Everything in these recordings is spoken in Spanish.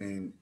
en-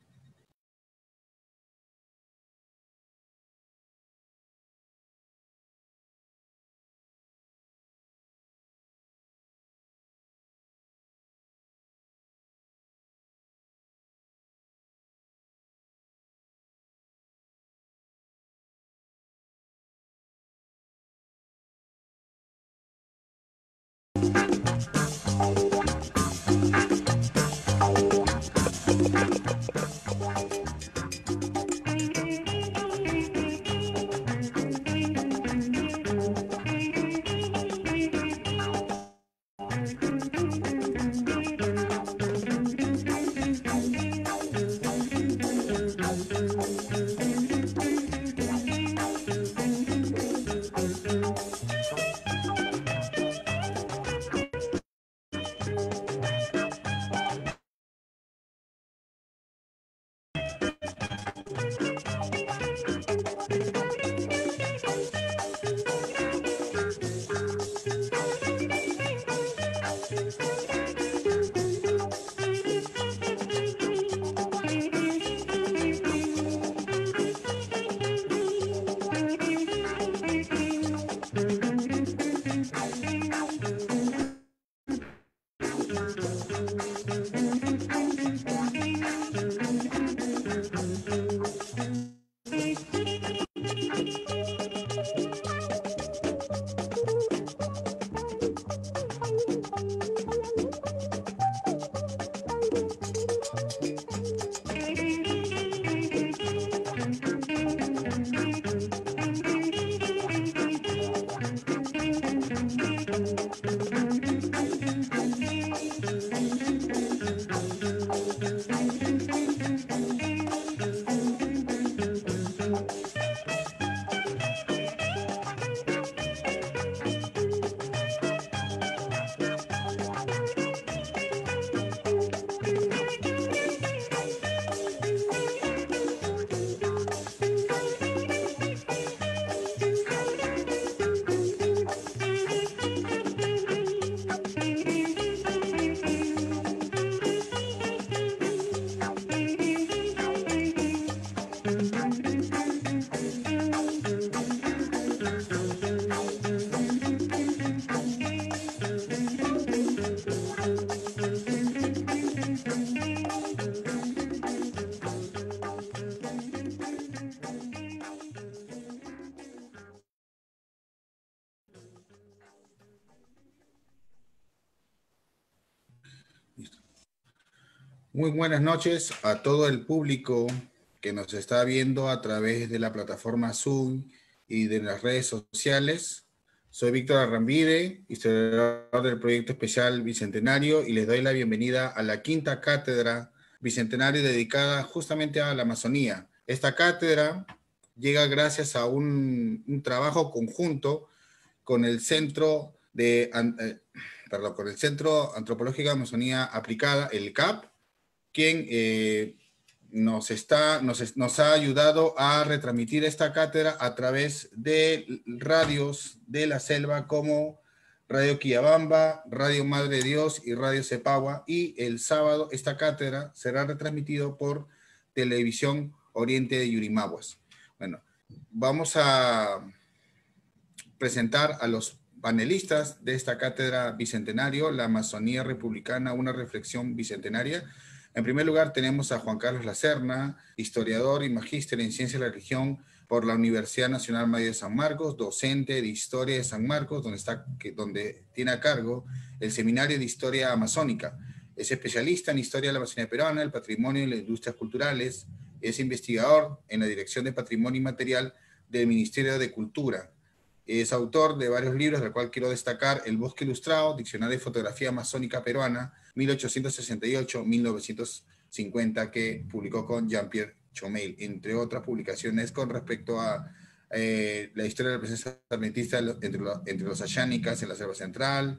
Muy buenas noches a todo el público que nos está viendo a través de la plataforma Zoom y de las redes sociales. Soy Víctor Arrambide, historiador del proyecto especial Bicentenario, y les doy la bienvenida a la quinta cátedra Bicentenario dedicada justamente a la Amazonía. Esta cátedra llega gracias a un, trabajo conjunto con el Centro de eh, perdón, con el Centro Antropológico de Amazonía Aplicada, el CAP, quien eh, nos, está, nos, ha ayudado a retransmitir esta cátedra a través de radios de la selva como Radio Quillabamba, Radio Madre de Dios y Radio Cepagua. Y el sábado esta cátedra será retransmitido por Televisión Oriente de Yurimaguas. Bueno, vamos a presentar a los panelistas de esta cátedra bicentenario, la Amazonía Republicana, una reflexión bicentenaria. En primer lugar, tenemos a Juan Carlos Lacerna, historiador y magíster en ciencia de la religión por la Universidad Nacional Mayor de San Marcos, docente de Historia de San Marcos, donde, está, donde tiene a cargo el Seminario de Historia Amazónica. Es especialista en Historia de la Amazonía Peruana, el patrimonio y las industrias culturales. Es investigador en la Dirección de Patrimonio Inmaterial del Ministerio de Cultura. Es autor de varios libros, del cual quiero destacar El Bosque Ilustrado, Diccionario de Fotografía Amazónica Peruana, 1868-1950, que publicó con Jean-Pierre Chomeil, entre otras publicaciones con respecto a eh, la historia de la presencia adventista entre, lo, entre los ayánicas en la selva central,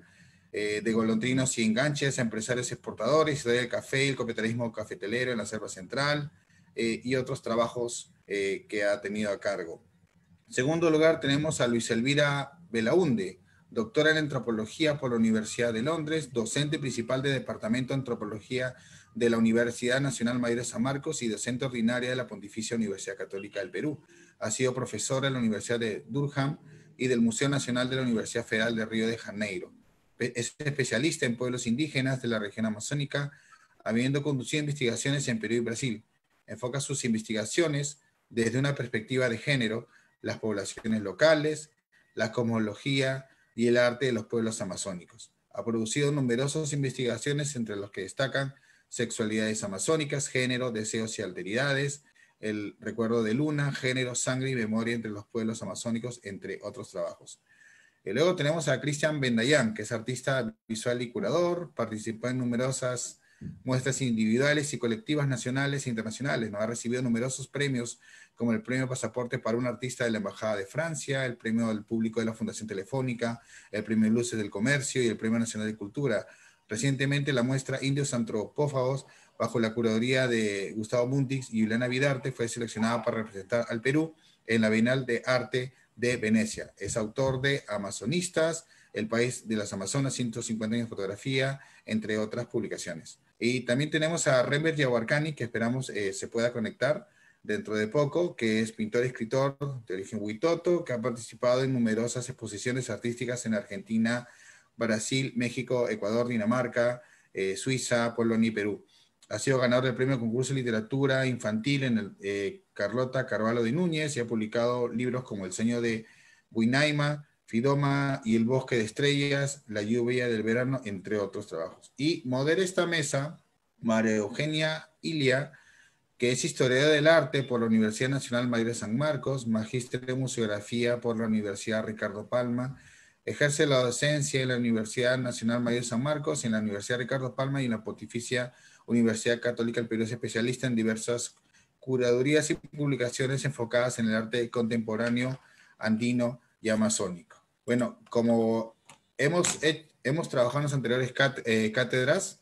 eh, de golondrinos y enganches empresarios exportadores, historia del café y el capitalismo cafetelero en la selva central, eh, y otros trabajos que ha tenido a cargo. Segundo lugar, tenemos a Luis Elvira Belaunde, doctora en antropología por la Universidad de Londres, docente principal del Departamento de Antropología de la Universidad Nacional Mayor de San Marcos y docente ordinaria de la Pontificia Universidad Católica del Perú. Ha sido profesora en la Universidad de Durham y del Museo Nacional de la Universidad Federal de Río de Janeiro. Es especialista en pueblos indígenas de la región amazónica, habiendo conducido investigaciones en Perú y Brasil. Enfoca sus investigaciones desde una perspectiva de género, las poblaciones locales, la cosmología y el arte de los pueblos amazónicos. Ha producido numerosas investigaciones entre los que destacan sexualidades amazónicas, género, deseos y alteridades, el recuerdo de luna, género, sangre y memoria entre los pueblos amazónicos, entre otros trabajos. Y luego tenemos a Cristian Bendayan, que es artista visual y curador, participó en numerosas muestras individuales y colectivas nacionales e internacionales. ¿no? Ha recibido numerosos premios, como el Premio Pasaporte para un Artista de la Embajada de Francia, el Premio del Público de la Fundación Telefónica, el Premio Luces del Comercio y el Premio Nacional de Cultura. Recientemente la muestra Indios Antropófagos, bajo la curaduría de Gustavo Muntix y Juliana Vidarte, fue seleccionada para representar al Perú en la Bienal de Arte de Venecia. Es autor de Amazonistas, El País de las Amazonas, 150 años de fotografía, entre otras publicaciones. Y también tenemos a Rembert Yahuarcani, que esperamos eh, se pueda conectar dentro de poco, que es pintor y escritor de origen huitoto, que ha participado en numerosas exposiciones artísticas en Argentina, Brasil, México, Ecuador, Dinamarca, eh, Suiza, Polonia y Perú. Ha sido ganador del premio concurso de literatura infantil en el eh, Carlota Carvalho de Núñez y ha publicado libros como El sueño de Buinaima, Fidoma y El bosque de estrellas, La lluvia del verano, entre otros trabajos. Y modera esta mesa María Eugenia Ilia, que es historiadora del arte por la Universidad Nacional Mayor de San Marcos, magíster de museografía por la Universidad Ricardo Palma, ejerce la docencia en la Universidad Nacional Mayor de San Marcos, en la Universidad Ricardo Palma y en la Pontificia Universidad Católica del Perú, es especialista en diversas curadurías y publicaciones enfocadas en el arte contemporáneo andino y amazónico. Bueno, como hemos, hemos trabajado en las anteriores eh, cátedras,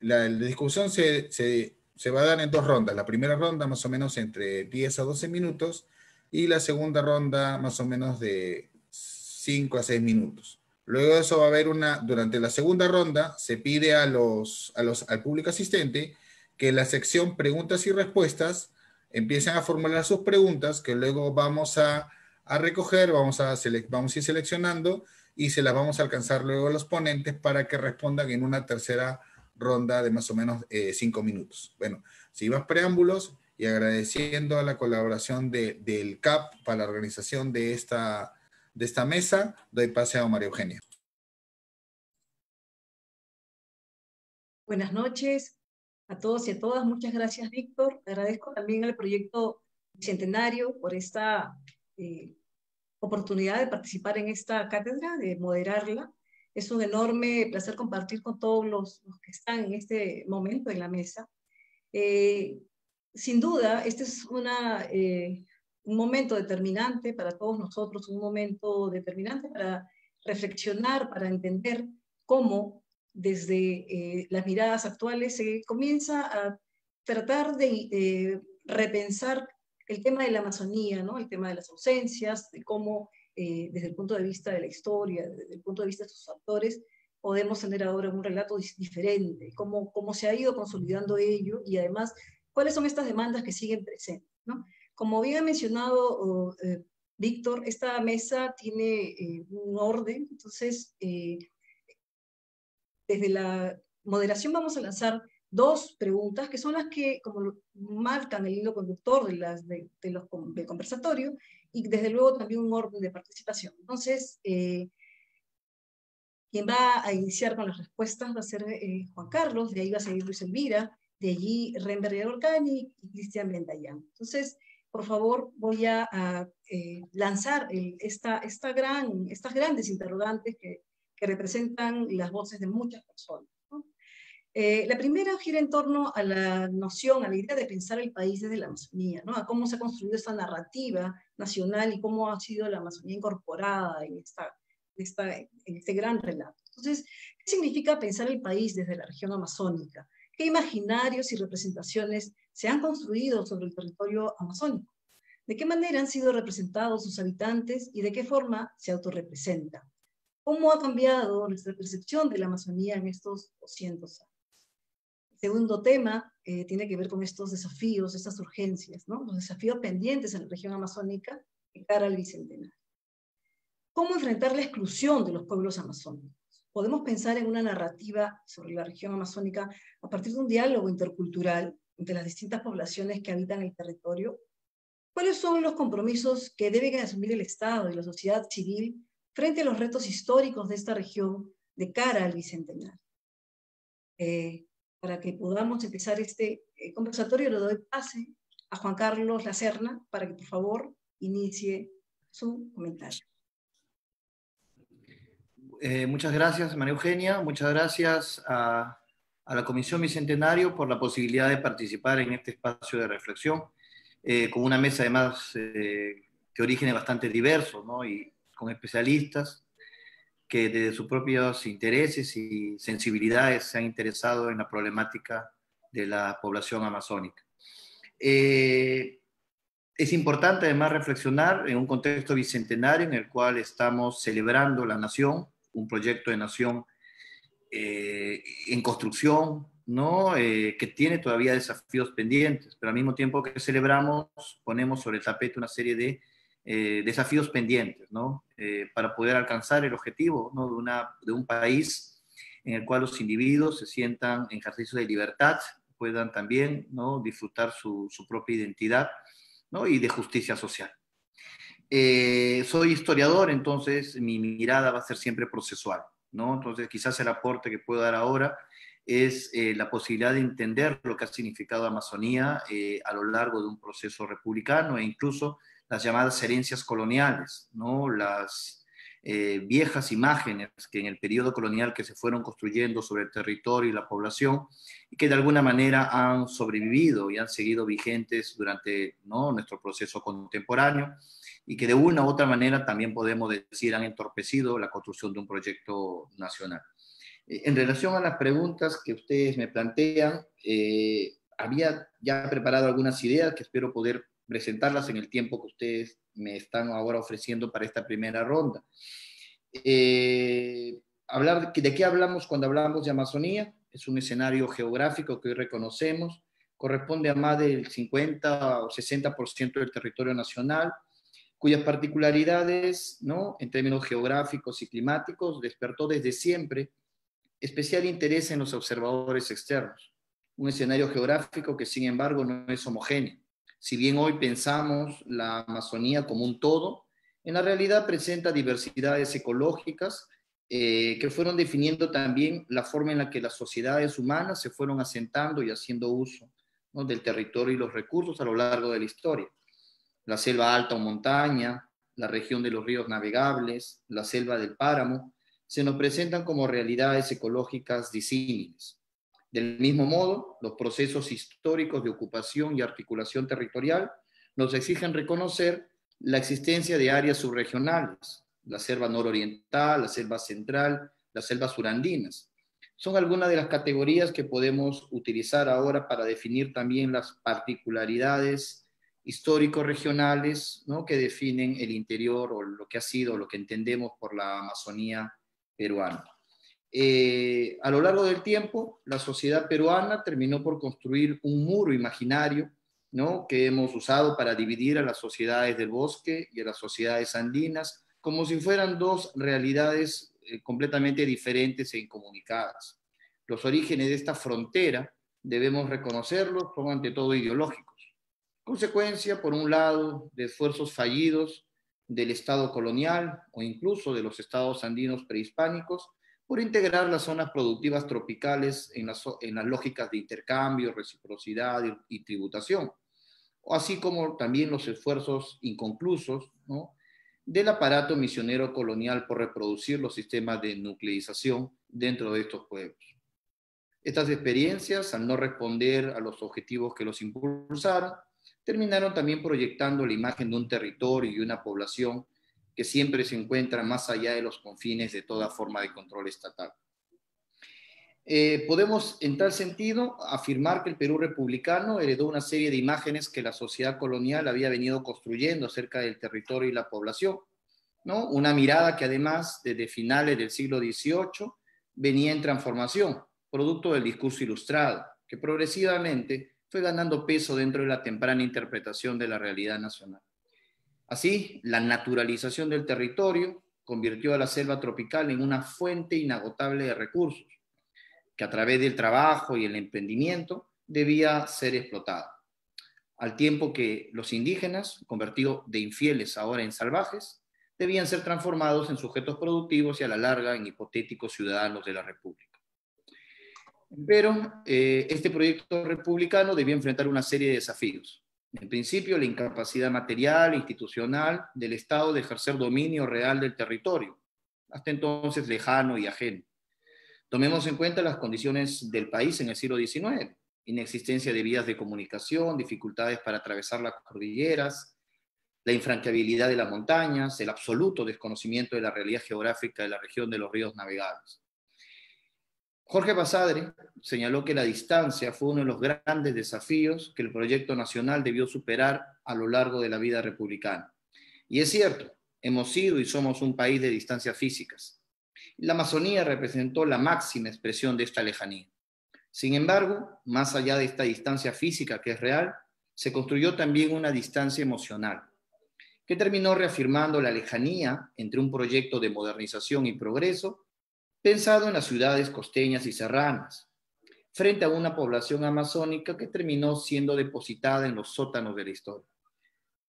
la, discusión se, se, va a dar en dos rondas. La primera ronda más o menos entre 10 a 12 minutos y la segunda ronda más o menos de 5 a 6 minutos. Luego de eso va a haber una, durante la segunda ronda se pide a los, a los, al público asistente que la sección preguntas y respuestas empiecen a formular sus preguntas que luego vamos a a recoger, vamos a, vamos a ir seleccionando y se las vamos a alcanzar luego a los ponentes para que respondan en una tercera ronda de más o menos eh, cinco minutos. Bueno, si vas preámbulos y agradeciendo a la colaboración de, del CAP para la organización de esta, de esta mesa, doy pase a María Eugenia. Buenas noches a todos y a todas. Muchas gracias, Víctor. Agradezco también al proyecto Bicentenario por esta eh, oportunidad de participar en esta cátedra, de moderarla. Es un enorme placer compartir con todos los, que están en este momento en la mesa. Eh, sin duda, este es una, eh, un momento determinante para todos nosotros, un momento determinante para reflexionar, para entender cómo desde las miradas actuales se comienza a tratar de repensar el tema de la Amazonía, ¿no? el tema de las ausencias, de cómo eh, desde el punto de vista de la historia, desde el punto de vista de sus actores, podemos tener ahora un relato diferente, cómo, cómo se ha ido consolidando ello y además cuáles son estas demandas que siguen presentes. ¿no? Como bien ha mencionado eh, Víctor, esta mesa tiene eh, un orden, entonces desde la moderación vamos a lanzar dos preguntas que son las que como marcan el hilo conductor de, las, de, los, del conversatorio y desde luego también un orden de participación. Entonces, eh, quien va a iniciar con las respuestas va a ser eh, Juan Carlos, de ahí va a seguir Luis Elvira, de allí Renberger Orcani y Cristian Bendayán. Entonces, por favor, voy a, eh, lanzar esta, esta gran, estas grandes interrogantes que, que representan las voces de muchas personas. Eh, la primera gira en torno a la noción, a la idea de pensar el país desde la Amazonía, ¿no? a cómo se ha construido esta narrativa nacional y cómo ha sido la Amazonía incorporada en, esta, en este gran relato. Entonces, ¿qué significa pensar el país desde la región amazónica? ¿Qué imaginarios y representaciones se han construido sobre el territorio amazónico? ¿De qué manera han sido representados sus habitantes y de qué forma se autorrepresenta? ¿Cómo ha cambiado nuestra percepción de la Amazonía en estos 200 años? Segundo tema eh, tiene que ver con estos desafíos, estas urgencias, ¿no? los desafíos pendientes en la región amazónica de cara al bicentenario. ¿Cómo enfrentar la exclusión de los pueblos amazónicos? Podemos pensar en una narrativa sobre la región amazónica a partir de un diálogo intercultural entre las distintas poblaciones que habitan el territorio. ¿Cuáles son los compromisos que deben asumir el Estado y la sociedad civil frente a los retos históricos de esta región de cara al bicentenario? Eh, para que podamos empezar este eh, conversatorio, le doy pase a Juan Carlos Lacerna para que por favor inicie su comentario. Eh, muchas gracias, María Eugenia. Muchas gracias a, la Comisión Bicentenario por la posibilidad de participar en este espacio de reflexión, eh, con una mesa además eh, que orígenes bastante diversos, ¿no? y con especialistas que desde sus propios intereses y sensibilidades se han interesado en la problemática de la población amazónica. es importante además reflexionar en un contexto bicentenario en el cual estamos celebrando la nación, un proyecto de nación eh, en construcción, ¿no? Eh, que tiene todavía desafíos pendientes, pero al mismo tiempo que celebramos, ponemos sobre el tapete una serie de eh, desafíos pendientes, ¿no? Para poder alcanzar el objetivo de, un país en el cual los individuos se sientan en ejercicio de libertad, puedan también disfrutar su, propia identidad y de justicia social. Eh, soy historiador, entonces mi mirada va a ser siempre procesual, ¿no? Entonces quizás el aporte que puedo dar ahora es eh, la posibilidad de entender lo que ha significado Amazonía eh, a lo largo de un proceso republicano e incluso las llamadas herencias coloniales, ¿no? Las viejas imágenes que en el periodo colonial que se fueron construyendo sobre el territorio y la población y que de alguna manera han sobrevivido y han seguido vigentes durante ¿no? nuestro proceso contemporáneo y que de una u otra manera también podemos decir han entorpecido la construcción de un proyecto nacional. Eh, en relación a las preguntas que ustedes me plantean, eh, había ya preparado algunas ideas que espero poder presentarlas en el tiempo que ustedes me están ahora ofreciendo para esta primera ronda. Eh, hablar de, qué hablamos cuando hablamos de Amazonía es un escenario geográfico que hoy reconocemos, corresponde a más del 50 o 60% del territorio nacional, cuyas particularidades, ¿no? en términos geográficos y climáticos, despertó desde siempre especial interés en los observadores externos. Un escenario geográfico que, sin embargo, no es homogéneo. Si bien hoy pensamos la Amazonía como un todo, en la realidad presenta diversidades ecológicas eh, que fueron definiendo también la forma en la que las sociedades humanas se fueron asentando y haciendo uso del territorio y los recursos a lo largo de la historia la selva alta o montaña, la región de los ríos navegables, la selva del páramo, se nos presentan como realidades ecológicas disímiles. Del mismo modo, los procesos históricos de ocupación y articulación territorial nos exigen reconocer la existencia de áreas subregionales, la selva nororiental, la selva central, las selvas surandinas. Son algunas de las categorías que podemos utilizar ahora para definir también las particularidades históricos regionales ¿no? que definen el interior o lo que ha sido, lo que entendemos por la Amazonía peruana. Eh, a lo largo del tiempo, la sociedad peruana terminó por construir un muro imaginario ¿no? que hemos usado para dividir a las sociedades del bosque y a las sociedades andinas, como si fueran dos realidades eh, completamente diferentes e incomunicadas. Los orígenes de esta frontera, debemos reconocerlos, son ante todo ideológicos consecuencia, por un lado, de esfuerzos fallidos del Estado colonial o incluso de los estados andinos prehispánicos por integrar las zonas productivas tropicales en las, lógicas de intercambio, reciprocidad y, tributación, así como también los esfuerzos inconclusos del aparato misionero colonial por reproducir los sistemas de nucleización dentro de estos pueblos. Estas experiencias, al no responder a los objetivos que los impulsaron, terminaron también proyectando la imagen de un territorio y una población que siempre se encuentra más allá de los confines de toda forma de control estatal. Eh, podemos, en tal sentido, afirmar que el Perú republicano heredó una serie de imágenes que la sociedad colonial había venido construyendo acerca del territorio y la población, ¿no? Una mirada que además, desde finales del siglo XVIII, venía en transformación, producto del discurso ilustrado que progresivamente fue ganando peso dentro de la temprana interpretación de la realidad nacional. Así, la naturalización del territorio convirtió a la selva tropical en una fuente inagotable de recursos, que a través del trabajo y el emprendimiento debía ser explotada. Al tiempo que los indígenas, convertidos de infieles ahora en salvajes, debían ser transformados en sujetos productivos y a la larga en hipotéticos ciudadanos de la República. Pero eh, este proyecto republicano debía enfrentar una serie de desafíos. En principio, la incapacidad material institucional del Estado de ejercer dominio real del territorio, hasta entonces lejano y ajeno. Tomemos en cuenta las condiciones del país en el siglo XIX, inexistencia de vías de comunicación, dificultades para atravesar las cordilleras, la infranqueabilidad de las montañas, el absoluto desconocimiento de la realidad geográfica de la región de los ríos navegables. Jorge Basadre señaló que la distancia fue uno de los grandes desafíos que el proyecto nacional debió superar a lo largo de la vida republicana. Y es cierto, hemos sido y somos un país de distancias físicas. La Amazonía representó la máxima expresión de esta lejanía. Sin embargo, más allá de esta distancia física que es real, se construyó también una distancia emocional, que terminó reafirmando la lejanía entre un proyecto de modernización y progreso pensado en las ciudades costeñas y serranas, frente a una población amazónica que terminó siendo depositada en los sótanos de la historia.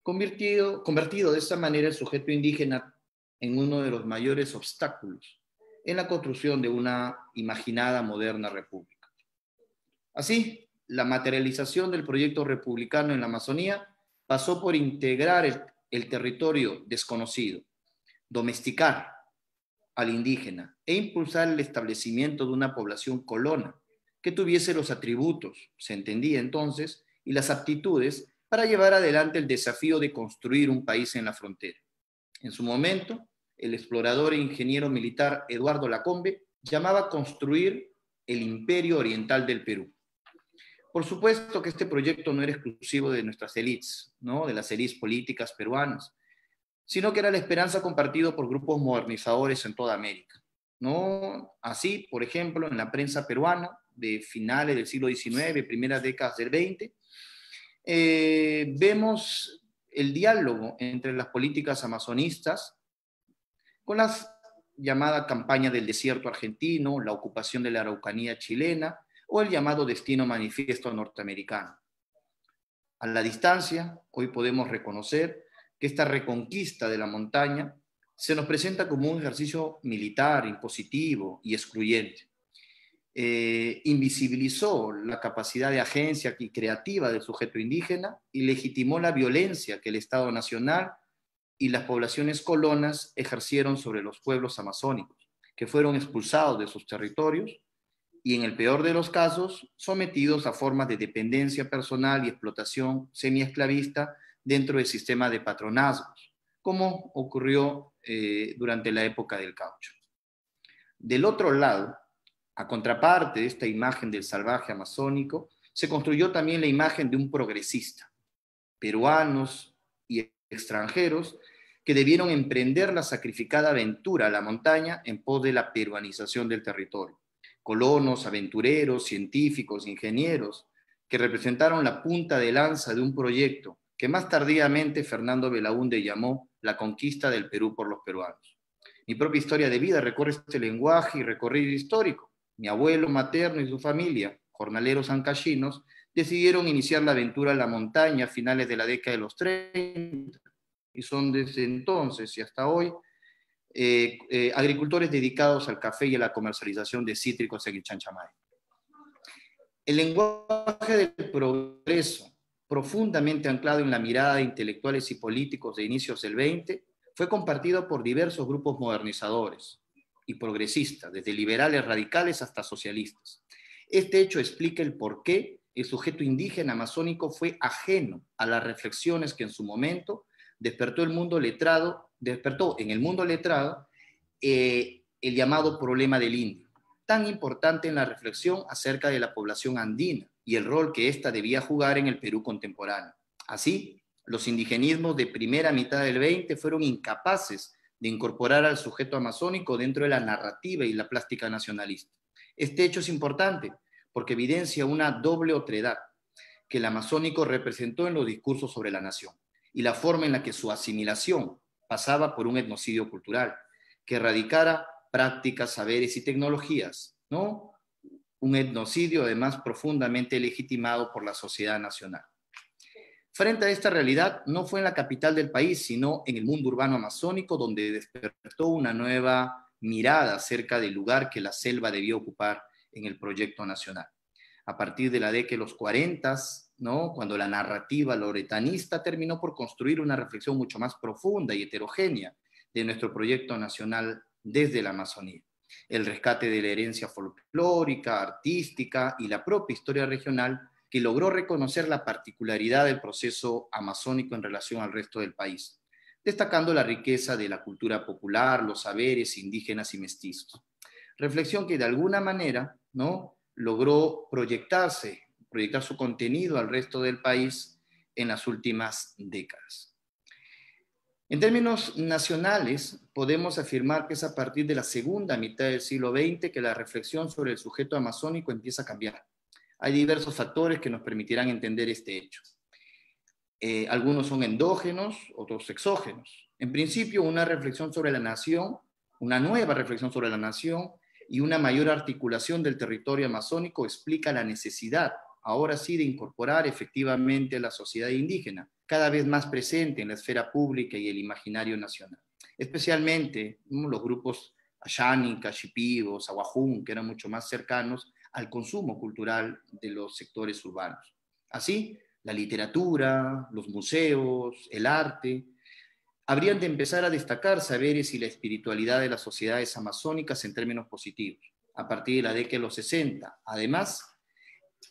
Convertido, convertido de esta manera el sujeto indígena en uno de los mayores obstáculos en la construcción de una imaginada moderna república. Así, la materialización del proyecto republicano en la Amazonía pasó por integrar el, el territorio desconocido, domesticar, al indígena e impulsar el establecimiento de una población colona que tuviese los atributos, se entendía entonces, y las aptitudes para llevar adelante el desafío de construir un país en la frontera. En su momento, el explorador e ingeniero militar Eduardo Lacombe llamaba construir el imperio oriental del Perú. Por supuesto que este proyecto no era exclusivo de nuestras élites, ¿no? de las élites políticas peruanas, sino que era la esperanza compartida por grupos modernizadores en toda América. ¿no? Así, por ejemplo, en la prensa peruana de finales del siglo XIX, primeras décadas del XX, eh, vemos el diálogo entre las políticas amazonistas con la llamada campaña del desierto argentino, la ocupación de la Araucanía chilena o el llamado destino manifiesto norteamericano. A la distancia, hoy podemos reconocer que esta reconquista de la montaña se nos presenta como un ejercicio militar, impositivo y excluyente. Eh, invisibilizó la capacidad de agencia y creativa del sujeto indígena y legitimó la violencia que el Estado Nacional y las poblaciones colonas ejercieron sobre los pueblos amazónicos, que fueron expulsados de sus territorios y, en el peor de los casos, sometidos a formas de dependencia personal y explotación semiesclavista dentro del sistema de patronazgos, como ocurrió eh, durante la época del caucho. Del otro lado, a contraparte de esta imagen del salvaje amazónico, se construyó también la imagen de un progresista, peruanos y extranjeros que debieron emprender la sacrificada aventura a la montaña en pos de la peruanización del territorio. Colonos, aventureros, científicos, ingenieros, que representaron la punta de lanza de un proyecto que más tardíamente Fernando Belaúnde llamó la conquista del Perú por los peruanos. Mi propia historia de vida recorre este lenguaje y recorrido histórico. Mi abuelo materno y su familia, jornaleros ancallinos, decidieron iniciar la aventura en la montaña a finales de la década de los 30 y son desde entonces y hasta hoy eh, eh, agricultores dedicados al café y a la comercialización de cítricos en el Chanchamay. El lenguaje del progreso profundamente anclado en la mirada de intelectuales y políticos de inicios del 20, fue compartido por diversos grupos modernizadores y progresistas, desde liberales radicales hasta socialistas. Este hecho explica el por qué el sujeto indígena amazónico fue ajeno a las reflexiones que en su momento despertó el mundo letrado, despertó en el mundo letrado eh, el llamado problema del indio, tan importante en la reflexión acerca de la población andina, y el rol que ésta debía jugar en el Perú contemporáneo. Así, los indigenismos de primera mitad del 20 fueron incapaces de incorporar al sujeto amazónico dentro de la narrativa y la plástica nacionalista. Este hecho es importante porque evidencia una doble otredad que el amazónico representó en los discursos sobre la nación y la forma en la que su asimilación pasaba por un etnocidio cultural, que erradicara prácticas, saberes y tecnologías, ¿no? Un etnocidio además profundamente legitimado por la sociedad nacional. Frente a esta realidad, no fue en la capital del país, sino en el mundo urbano amazónico, donde despertó una nueva mirada acerca del lugar que la selva debió ocupar en el proyecto nacional. A partir de la década de los 40, ¿no? cuando la narrativa loretanista terminó por construir una reflexión mucho más profunda y heterogénea de nuestro proyecto nacional desde la Amazonía. El rescate de la herencia folclórica, artística y la propia historia regional que logró reconocer la particularidad del proceso amazónico en relación al resto del país, destacando la riqueza de la cultura popular, los saberes indígenas y mestizos. Reflexión que de alguna manera ¿no? logró proyectarse, proyectar su contenido al resto del país en las últimas décadas. En términos nacionales, podemos afirmar que es a partir de la segunda mitad del siglo XX que la reflexión sobre el sujeto amazónico empieza a cambiar hay diversos factores que nos permitirán entender este hecho. Eh, algunos son endógenos, otros exógenos. En principio, una reflexión sobre la nación, una nueva reflexión sobre la nación y una mayor articulación del territorio amazónico explica la necesidad, ahora sí, de incorporar efectivamente a la sociedad indígena, cada vez más presente en la esfera pública y el imaginario nacional. Especialmente los grupos Ashani, Cachipivos, Aguajún, que eran mucho más cercanos al consumo cultural de los sectores urbanos. Así, la literatura, los museos, el arte, habrían de empezar a destacar saberes y la espiritualidad de las sociedades amazónicas en términos positivos, a partir de la década de los 60. Además,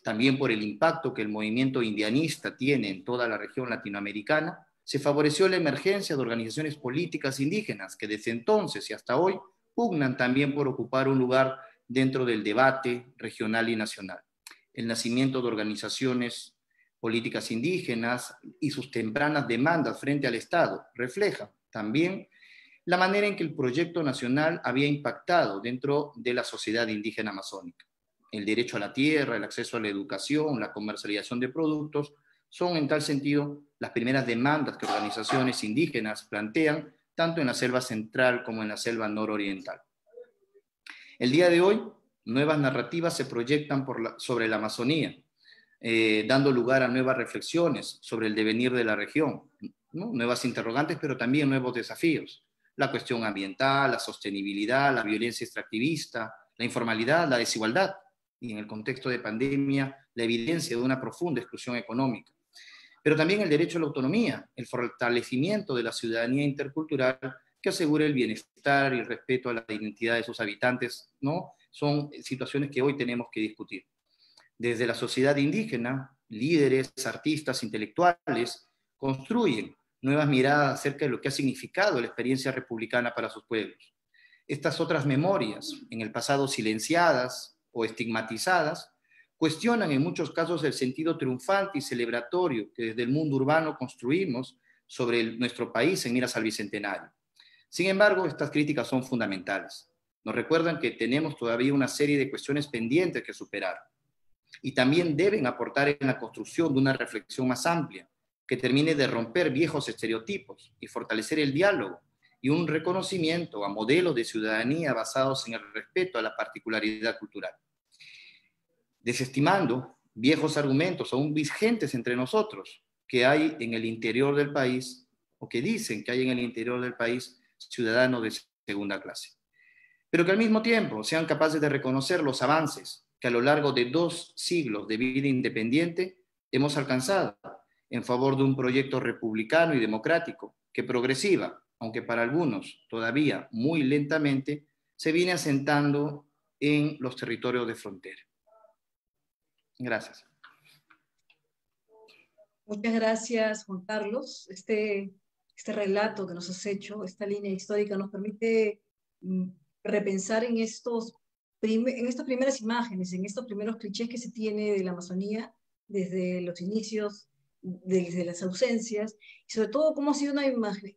también por el impacto que el movimiento indianista tiene en toda la región latinoamericana, se favoreció la emergencia de organizaciones políticas indígenas que desde entonces y hasta hoy pugnan también por ocupar un lugar dentro del debate regional y nacional. El nacimiento de organizaciones políticas indígenas y sus tempranas demandas frente al Estado refleja también la manera en que el proyecto nacional había impactado dentro de la sociedad indígena amazónica. El derecho a la tierra, el acceso a la educación, la comercialización de productos, son en tal sentido las primeras demandas que organizaciones indígenas plantean tanto en la selva central como en la selva nororiental. El día de hoy, nuevas narrativas se proyectan sobre la Amazonía, eh, dando lugar a nuevas reflexiones sobre el devenir de la región, nuevas interrogantes, pero también nuevos desafíos. La cuestión ambiental, la sostenibilidad, la violencia extractivista, la informalidad, la desigualdad y en el contexto de pandemia, la evidencia de una profunda exclusión económica. Pero también el derecho a la autonomía, el fortalecimiento de la ciudadanía intercultural que asegure el bienestar y el respeto a la identidad de sus habitantes, ¿no? Son situaciones que hoy tenemos que discutir. Desde la sociedad indígena, líderes, artistas, intelectuales, construyen nuevas miradas acerca de lo que ha significado la experiencia republicana para sus pueblos. Estas otras memorias, en el pasado silenciadas o estigmatizadas, cuestionan en muchos casos el sentido triunfante y celebratorio que desde el mundo urbano construimos sobre nuestro país en miras al Bicentenario. Sin embargo, estas críticas son fundamentales. Nos recuerdan que tenemos todavía una serie de cuestiones pendientes que superar y también deben aportar en la construcción de una reflexión más amplia que termine de romper viejos estereotipos y fortalecer el diálogo y un reconocimiento a modelos de ciudadanía basados en el respeto a la particularidad cultural. Desestimando viejos argumentos aún vigentes entre nosotros que hay en el interior del país o que dicen que hay en el interior del país ciudadanos de segunda clase. Pero que al mismo tiempo sean capaces de reconocer los avances que a lo largo de dos siglos de vida independiente hemos alcanzado en favor de un proyecto republicano y democrático que progresiva, aunque para algunos todavía muy lentamente, se viene asentando en los territorios de frontera. Gracias. Muchas gracias, Juan Carlos. Este este relato que nos has hecho, esta línea histórica, nos permite mm, repensar en, estos en estas primeras imágenes, en estos primeros clichés que se tiene de la Amazonía desde los inicios, desde las ausencias, y sobre todo cómo ha sido una,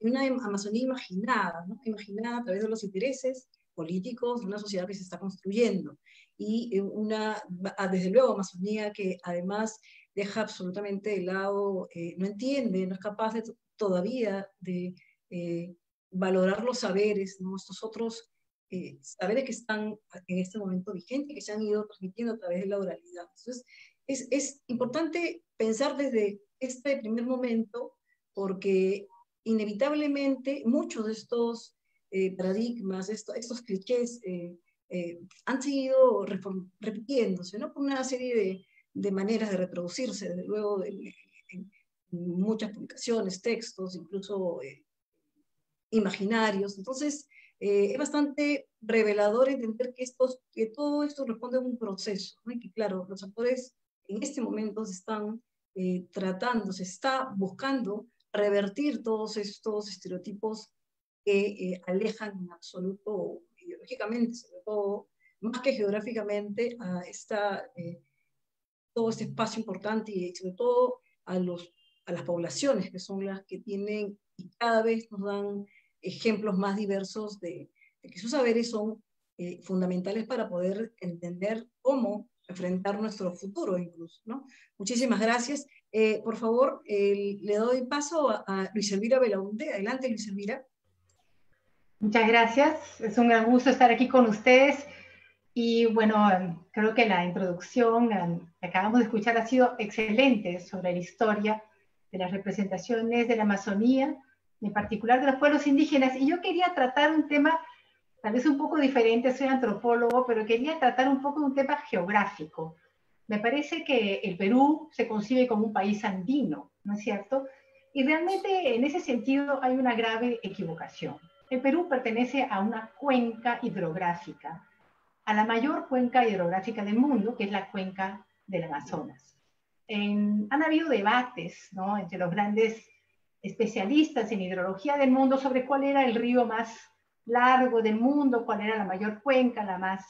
una Amazonía imaginada, ¿no? imaginada a través de los intereses políticos de una sociedad que se está construyendo. y una, ah, desde luego, Amazonía que además deja absolutamente de lado, eh, no entiende, no es capaz de, todavía de eh, valorar los saberes, ¿no? estos otros eh, saberes que están en este momento vigentes, que se han ido transmitiendo a través de la oralidad. Entonces, es, es importante pensar desde este primer momento, porque inevitablemente muchos de estos paradigmas, estos, estos clichés, eh, han seguido repitiéndose, ¿no? Por una serie de, de maneras de reproducirse, desde luego en, muchas publicaciones, textos, incluso eh, imaginarios. Entonces, eh, es bastante revelador entender que, estos, que todo esto responde a un proceso, ¿no? y que claro, los actores en este momento se están tratando, se está buscando revertir todos estos estereotipos que alejan en absoluto ideológicamente, sobre todo, más que geográficamente, a esta, eh, todo este espacio importante y sobre todo a, los, a las poblaciones que son las que tienen y cada vez nos dan ejemplos más diversos de, que sus saberes son eh, fundamentales para poder entender cómo enfrentar nuestro futuro incluso. ¿no? Muchísimas gracias. Eh, por favor, le doy paso a, a Luis Elvira Belaunte. Adelante, Luis Elvira. Muchas gracias. Es un gran gusto estar aquí con ustedes. Y bueno, creo que la introducción que acabamos de escuchar ha sido excelente sobre la historia de las representaciones de la Amazonía, en particular de los pueblos indígenas. Y yo quería tratar un tema tal vez un poco diferente, soy antropólogo, pero quería tratar un poco de un tema geográfico. Me parece que el Perú se concibe como un país andino, ¿no es cierto? Y realmente en ese sentido hay una grave equivocación. El Perú pertenece a una cuenca hidrográfica, a la mayor cuenca hidrográfica del mundo, que es la cuenca del Amazonas. han habido debates entre los grandes especialistas en hidrología del mundo sobre cuál era el río más largo del mundo, cuál era la mayor cuenca, la más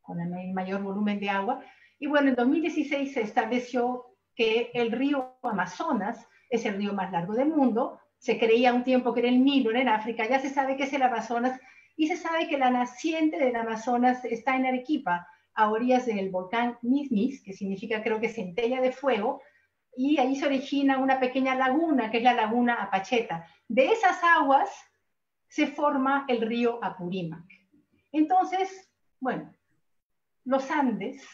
con el mayor volumen de agua. Y bueno, en 2016 se estableció que el río Amazonas es el río más largo del mundo, se creía un tiempo que era el Nilo, en África, ya se sabe que es el Amazonas y se sabe que la naciente del Amazonas está en Arequipa, a orillas del volcán Mismis, que significa creo que centella de fuego, y ahí se origina una pequeña laguna, que es la laguna Apacheta. De esas aguas se forma el río Apurímac. Entonces, bueno, los Andes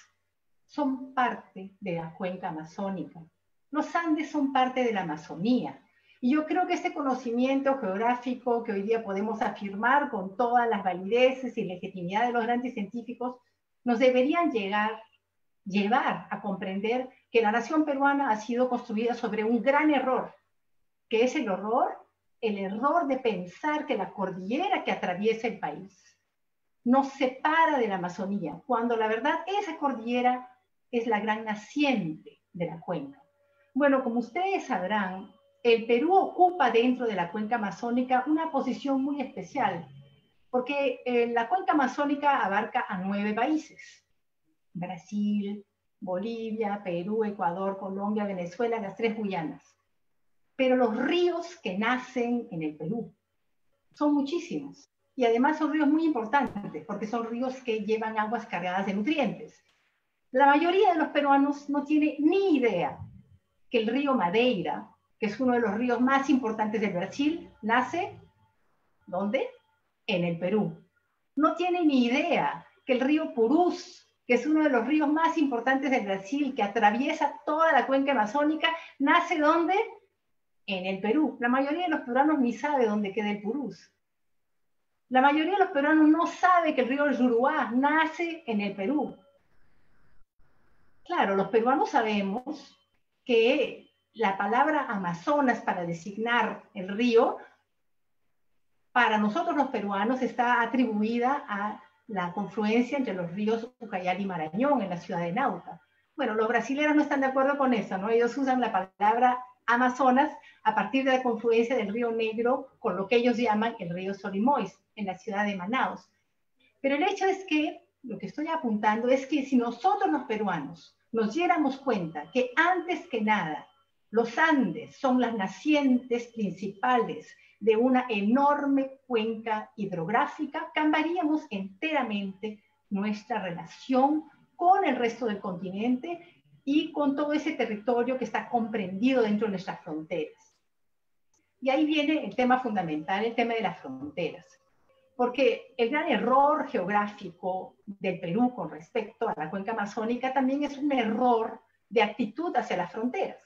son parte de la cuenca amazónica. Los Andes son parte de la Amazonía. Y yo creo que este conocimiento geográfico que hoy día podemos afirmar con todas las valideces y legitimidad de los grandes científicos, nos deberían llegar, llevar a comprender que la nación peruana ha sido construida sobre un gran error, que es el horror, el error de pensar que la cordillera que atraviesa el país nos separa de la Amazonía, cuando la verdad esa cordillera es la gran naciente de la cuenca. Bueno, como ustedes sabrán, el Perú ocupa dentro de la cuenca amazónica una posición muy especial, porque eh, la cuenca amazónica abarca a nueve países, Brasil, Bolivia, Perú, Ecuador, Colombia, Venezuela, las tres Guyanas. Pero los ríos que nacen en el Perú son muchísimos. Y además son ríos muy importantes, porque son ríos que llevan aguas cargadas de nutrientes. La mayoría de los peruanos no tiene ni idea que el río Madeira, que es uno de los ríos más importantes del Brasil, nace, ¿dónde? En el Perú. No tiene ni idea que el río Purús, que es uno de los ríos más importantes del Brasil, que atraviesa toda la cuenca amazónica, nace ¿dónde? En el Perú. La mayoría de los peruanos ni sabe dónde queda el Purús. La mayoría de los peruanos no sabe que el río Juruá nace en el Perú. Claro, los peruanos sabemos que la palabra Amazonas para designar el río, para nosotros los peruanos está atribuida a la confluencia entre los ríos Ucayali y Marañón en la ciudad de Nauta. Bueno, los brasileños no están de acuerdo con eso, ¿no? Ellos usan la palabra Amazonas a partir de la confluencia del río Negro con lo que ellos llaman el río Solimois en la ciudad de Manaus. Pero el hecho es que lo que estoy apuntando es que si nosotros los peruanos nos diéramos cuenta que antes que nada los Andes son las nacientes principales de una enorme cuenca hidrográfica, cambiaríamos enteramente nuestra relación con el resto del continente y con todo ese territorio que está comprendido dentro de nuestras fronteras. Y ahí viene el tema fundamental, el tema de las fronteras. Porque el gran error geográfico del Perú con respecto a la cuenca amazónica también es un error de actitud hacia las fronteras.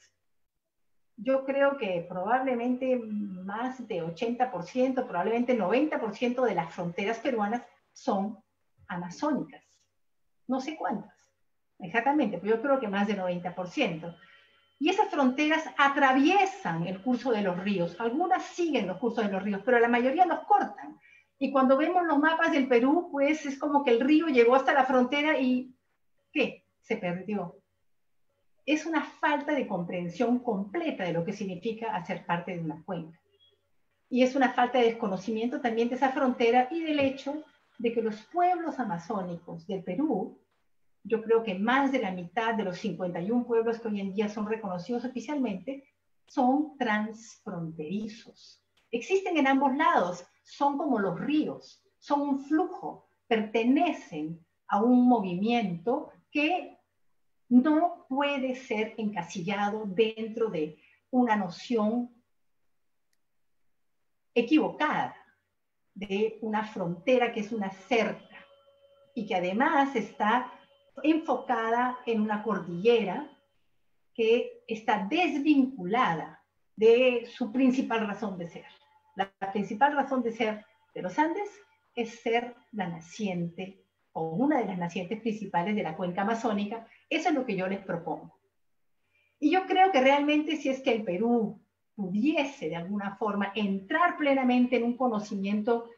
Yo creo que probablemente más de 80%, probablemente 90% de las fronteras peruanas son amazónicas. No sé cuántas exactamente, pero yo creo que más del 90%. Y esas fronteras atraviesan el curso de los ríos. Algunas siguen los cursos de los ríos, pero la mayoría los cortan. Y cuando vemos los mapas del Perú, pues es como que el río llegó hasta la frontera y ¿qué? Se perdió. Es una falta de comprensión completa de lo que significa hacer parte de una cuenca. Y es una falta de desconocimiento también de esa frontera y del hecho de que los pueblos amazónicos del Perú, yo creo que más de la mitad de los 51 pueblos que hoy en día son reconocidos oficialmente, son transfronterizos. Existen en ambos lados, son como los ríos, son un flujo, pertenecen a un movimiento que no puede ser encasillado dentro de una noción equivocada de una frontera que es una cerca y que además está enfocada en una cordillera que está desvinculada de su principal razón de ser. La, principal razón de ser de los Andes es ser la naciente o una de las nacientes principales de la cuenca amazónica. Eso es lo que yo les propongo. Y yo creo que realmente si es que el Perú pudiese de alguna forma entrar plenamente en un conocimiento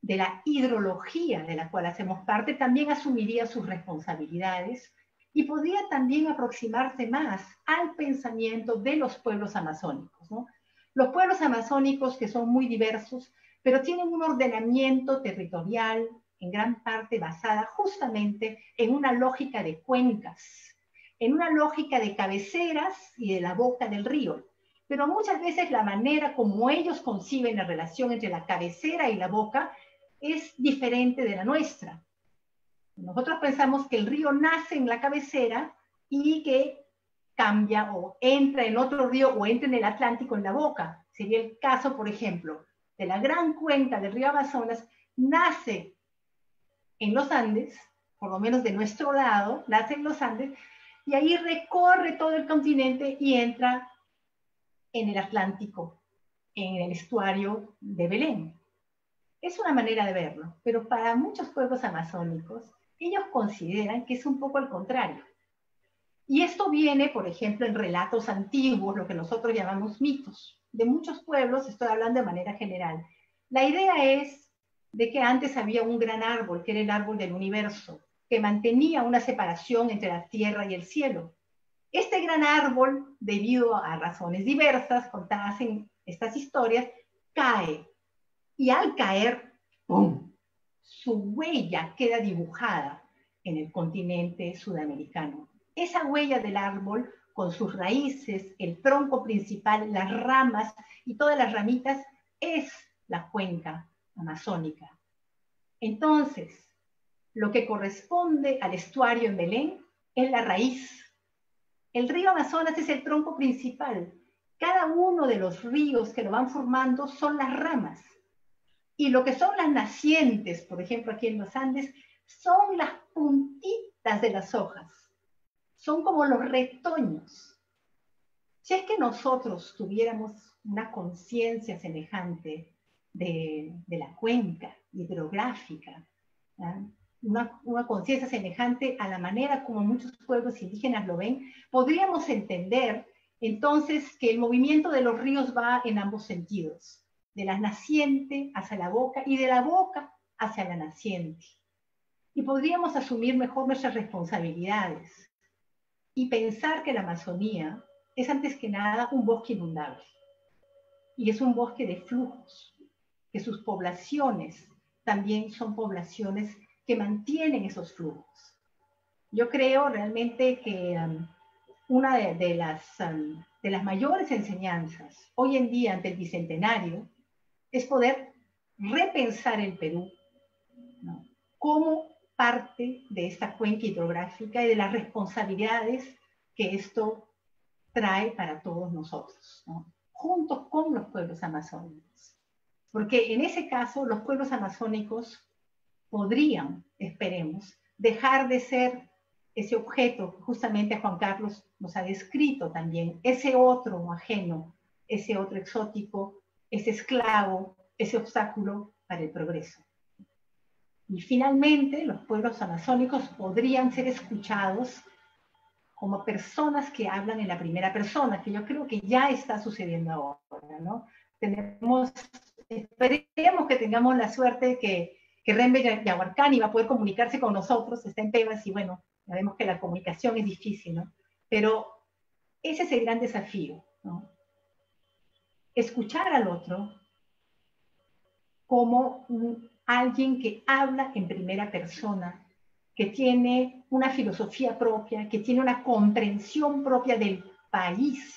de la hidrología de la cual hacemos parte, también asumiría sus responsabilidades y podría también aproximarse más al pensamiento de los pueblos amazónicos. Los pueblos amazónicos que son muy diversos, pero tienen un ordenamiento territorial en gran parte basada justamente en una lógica de cuencas, en una lógica de cabeceras y de la boca del río pero muchas veces la manera como ellos conciben la relación entre la cabecera y la boca es diferente de la nuestra. Nosotros pensamos que el río nace en la cabecera y que cambia o entra en otro río o entra en el Atlántico en la boca. Sería el caso, por ejemplo, de la gran cuenca del río Amazonas, nace en los Andes, por lo menos de nuestro lado, nace en los Andes, y ahí recorre todo el continente y entra en el Atlántico, en el estuario de Belén. Es una manera de verlo, pero para muchos pueblos amazónicos, ellos consideran que es un poco al contrario. Y esto viene, por ejemplo, en relatos antiguos, lo que nosotros llamamos mitos. De muchos pueblos, estoy hablando de manera general. La idea es de que antes había un gran árbol, que era el árbol del universo, que mantenía una separación entre la tierra y el cielo. Este gran árbol, debido a razones diversas contadas en estas historias, cae. Y al caer, ¡pum! su huella queda dibujada en el continente sudamericano. Esa huella del árbol, con sus raíces, el tronco principal, las ramas y todas las ramitas, es la cuenca amazónica. Entonces, lo que corresponde al estuario en Belén es la raíz el río Amazonas es el tronco principal. Cada uno de los ríos que lo van formando son las ramas. Y lo que son las nacientes, por ejemplo, aquí en los Andes, son las puntitas de las hojas. Son como los retoños. Si es que nosotros tuviéramos una conciencia semejante de, la cuenca hidrográfica, una, conciencia semejante a la manera como muchos pueblos indígenas lo ven, podríamos entender entonces que el movimiento de los ríos va en ambos sentidos, de la naciente hacia la boca y de la boca hacia la naciente. Y podríamos asumir mejor nuestras responsabilidades y pensar que la Amazonía es antes que nada un bosque inundable y es un bosque de flujos, que sus poblaciones también son poblaciones que mantienen esos flujos. Yo creo realmente que um, una de, las, um, de las mayores enseñanzas hoy en día ante el Bicentenario es poder repensar el Perú como parte de esta cuenca hidrográfica y de las responsabilidades que esto trae para todos nosotros, junto con los pueblos amazónicos. Porque en ese caso los pueblos amazónicos podrían, esperemos, dejar de ser ese objeto justamente Juan Carlos nos ha descrito también, ese otro ajeno, ese otro exótico, ese esclavo, ese obstáculo para el progreso. Y finalmente, los pueblos amazónicos podrían ser escuchados como personas que hablan en la primera persona, que yo creo que ya está sucediendo ahora, ¿no? Tenemos, esperemos que tengamos la suerte que, que Rembe Yahuarcani va a poder comunicarse con nosotros, está en Tebas y bueno, sabemos que la comunicación es difícil, ¿no? Pero ese es el gran desafío. Escuchar al otro como alguien que habla en primera persona, que tiene una filosofía propia, que tiene una comprensión propia del país,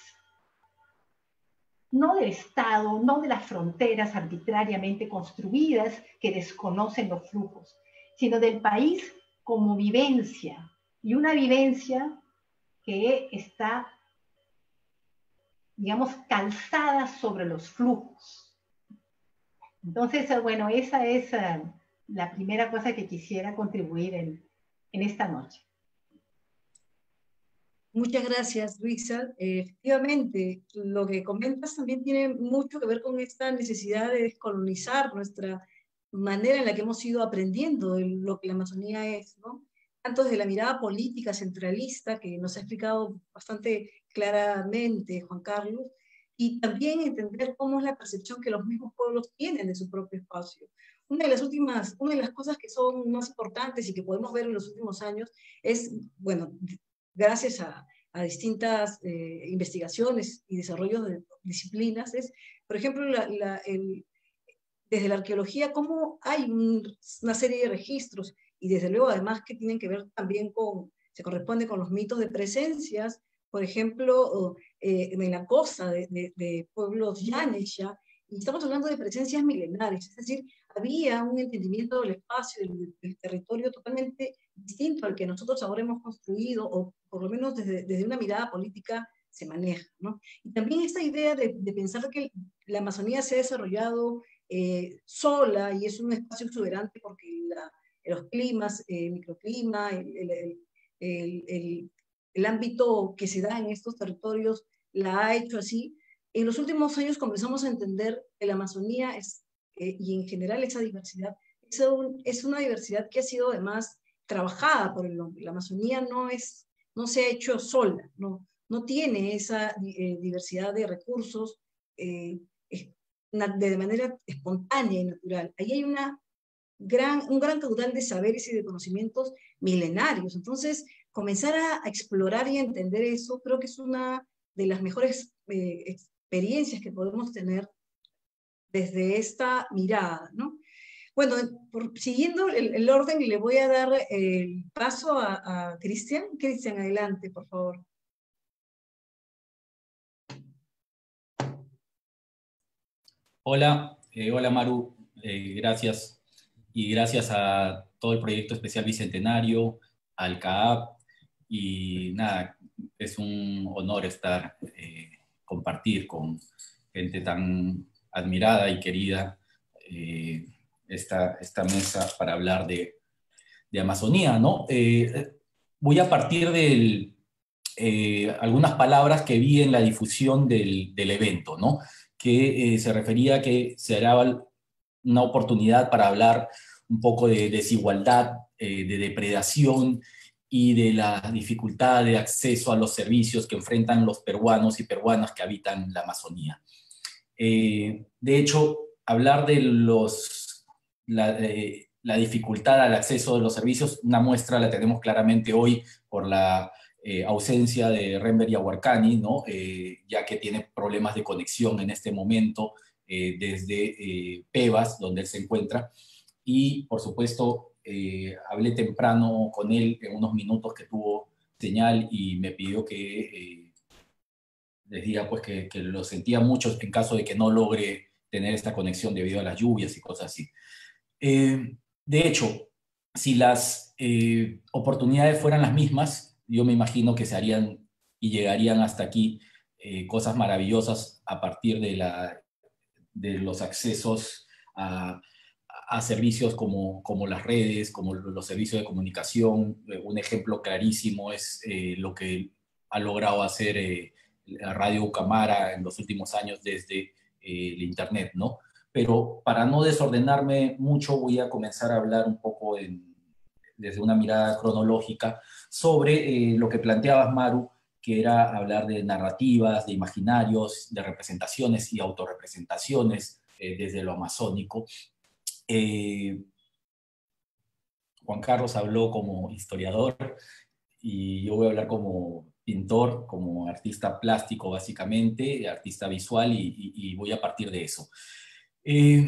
no del Estado, no de las fronteras arbitrariamente construidas que desconocen los flujos, sino del país como vivencia, y una vivencia que está, digamos, calzada sobre los flujos. Entonces, eh, bueno, esa es eh, la primera cosa que quisiera contribuir en, esta noche. Muchas gracias, Luisa. efectivamente, lo que comentas también tiene mucho que ver con esta necesidad de descolonizar nuestra manera en la que hemos ido aprendiendo de lo que la Amazonía es, ¿no? Tanto desde la mirada política centralista, que nos ha explicado bastante claramente Juan Carlos, y también entender cómo es la percepción que los mismos pueblos tienen de su propio espacio. Una de las últimas, una de las cosas que son más importantes y que podemos ver en los últimos años es, bueno, gracias a, a distintas eh, investigaciones y desarrollos de disciplinas, es, por ejemplo, la, el, desde la arqueología, cómo hay una serie de registros y desde luego además que tienen que ver también con, se corresponde con los mitos de presencias por ejemplo, eh, en la costa de, de, pueblos llanes ya, y estamos hablando de presencias milenarias, es decir, había un entendimiento del espacio, del, territorio totalmente distinto al que nosotros ahora hemos construido, o por lo menos desde, desde una mirada política se maneja. ¿no? Y también esta idea de, de, pensar que la Amazonía se ha desarrollado eh, sola y es un espacio exuberante porque los climas, el microclima, el, el, el ámbito que se da en estos territorios la ha hecho así. En los últimos años comenzamos a entender que la Amazonía es, eh, y en general esa diversidad es, es, una diversidad que ha sido además trabajada por el hombre. La Amazonía no, es, no se ha hecho sola, no, no tiene esa eh, diversidad de recursos eh, de manera espontánea y natural. Ahí hay una un gran caudal de saberes y de conocimientos milenarios. Entonces, comenzar a, explorar y entender eso, creo que es una de las mejores eh, experiencias que podemos tener desde esta mirada, ¿no? Bueno, siguiendo el, orden, le voy a dar el paso a, Cristian. Cristian, adelante, por favor. Hola, eh, hola Maru, eh, gracias. Y gracias a todo el proyecto especial Bicentenario, al CAAP y nada, es un honor estar, eh, compartir con gente tan admirada y querida eh, esta, esta mesa para hablar de, de Amazonía, ¿no? Eh, voy a partir de algunas palabras que vi en la difusión del, del evento, ¿no? Que se refería a que se hará una oportunidad para hablar un poco de desigualdad, de depredación y de la dificultad de acceso a los servicios que enfrentan los peruanos y peruanas que habitan la Amazonía. Eh, de hecho, hablar de los, la, dificultad al acceso de los servicios, una muestra la tenemos claramente hoy por la eh, ausencia de Rember y Aguarcani, ¿no? Eh, ya que tiene problemas de conexión en este momento desde Pebas, donde él se encuentra, y por supuesto eh, hablé temprano con él en unos minutos que tuvo señal y me pidió que eh, les diga pues que, lo sentía mucho en caso de que no logre tener esta conexión debido a las lluvias y cosas así. Eh, de hecho, si las eh, oportunidades fueran las mismas, yo me imagino que se harían y llegarían hasta aquí eh, cosas maravillosas a partir de, la, de los accesos a, servicios como, como, las redes, como los servicios de comunicación. Eh, un ejemplo clarísimo es lo que ha logrado hacer la Radio Ucamara en los últimos años desde el Internet, ¿no? Pero para no desordenarme mucho, voy a comenzar a hablar un poco desde una mirada cronológica sobre eh, lo que planteabas, Maru, que era hablar de narrativas, de imaginarios, de representaciones y autorrepresentaciones eh, desde lo amazónico. Eh, Juan Carlos habló como historiador y yo voy a hablar como pintor, como artista plástico básicamente, artista visual y voy a partir de eso. Eh,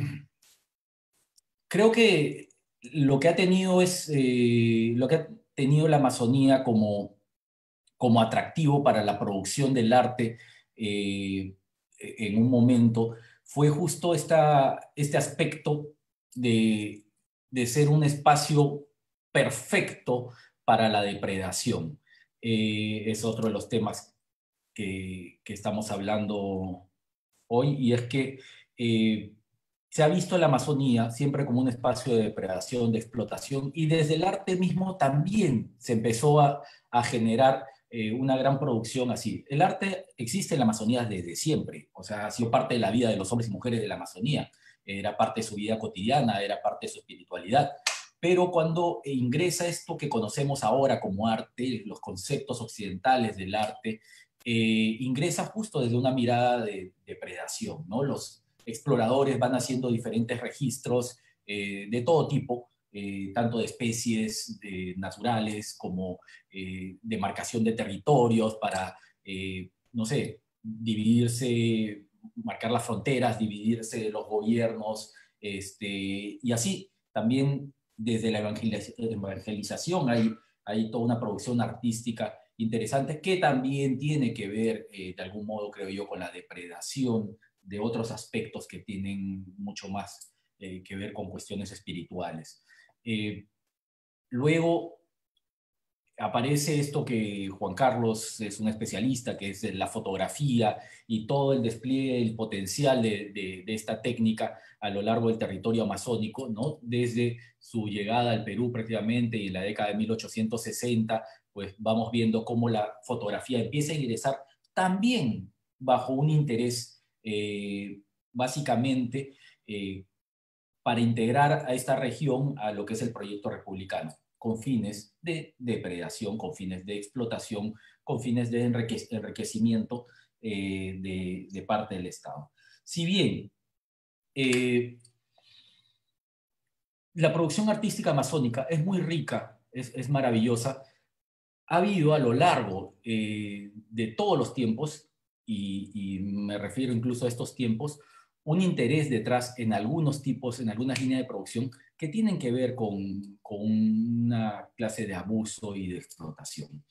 creo que lo que ha tenido es lo que ha tenido la Amazonía como, como atractivo para la producción del arte eh, en un momento fue justo esta, este aspecto de, de, ser un espacio perfecto para la depredación. es otro de los temas que, que, estamos hablando hoy y es que se ha visto la Amazonía siempre como un espacio de depredación, de explotación, y desde el arte mismo también se empezó a, generar eh, una gran producción así. El arte existe en la Amazonía desde siempre, o sea, ha sido parte de la vida de los hombres y mujeres de la Amazonía, era parte de su vida cotidiana, era parte de su espiritualidad. Pero cuando ingresa esto que conocemos ahora como arte, los conceptos occidentales del arte, eh, ingresa justo desde una mirada de depredación, ¿no? Los, exploradores van haciendo diferentes registros eh, de todo tipo, eh, tanto de especies naturales como eh, de marcación de territorios para, no sé, dividirse, marcar las fronteras, dividirse los gobiernos, este, y así también desde la evangelización hay, hay toda una producción artística interesante que también tiene que ver, de algún modo, creo yo, con la depredación de otros aspectos que tienen mucho más eh, que ver con cuestiones espirituales. Eh, luego aparece esto que Juan Carlos es un especialista, que es la fotografía y todo el despliegue, el potencial de, de, esta técnica a lo largo del territorio amazónico, ¿no? desde su llegada al Perú prácticamente y en la década de 1860, pues vamos viendo cómo la fotografía empieza a ingresar también bajo un interés eh, básicamente eh, para integrar a esta región a lo que es el proyecto republicano, con fines de depredación, con fines de explotación, con fines de enriquecimiento eh, de, parte del Estado. Si bien la producción artística amazónica es muy rica, es, maravillosa, ha habido a lo largo de todos los tiempos y, me refiero incluso a estos tiempos, un interés detrás en algunos tipos, en algunas líneas de producción que tienen que ver con, una clase de abuso y de explotación.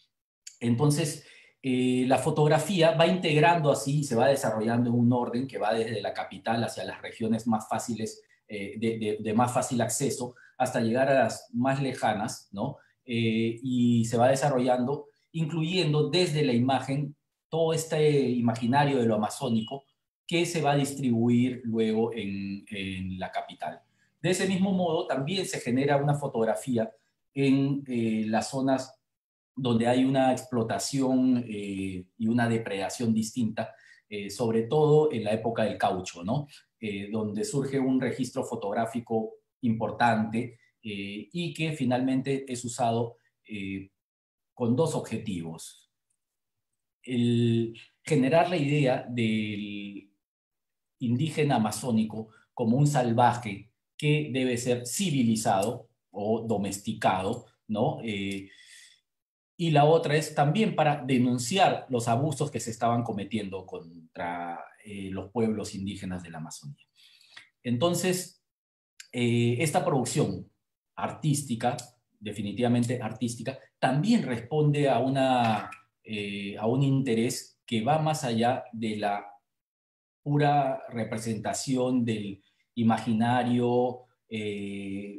Entonces, eh, la fotografía va integrando así, se va desarrollando en un orden que va desde la capital hacia las regiones más fáciles, eh, de, de, más fácil acceso, hasta llegar a las más lejanas, ¿no? Eh, y se va desarrollando, incluyendo desde la imagen todo este imaginario de lo amazónico que se va a distribuir luego en, la capital. De ese mismo modo, también se genera una fotografía en eh, las zonas donde hay una explotación eh, y una depredación distinta, eh, sobre todo en la época del caucho, ¿no? donde surge un registro fotográfico importante y que finalmente es usado con dos objetivos el generar la idea del indígena amazónico como un salvaje que debe ser civilizado o domesticado, ¿no? Eh, y la otra es también para denunciar los abusos que se estaban cometiendo contra eh, los pueblos indígenas de la Amazonía. Entonces, eh, esta producción artística, definitivamente artística, también responde a una a un interés que va más allá de la pura representación del imaginario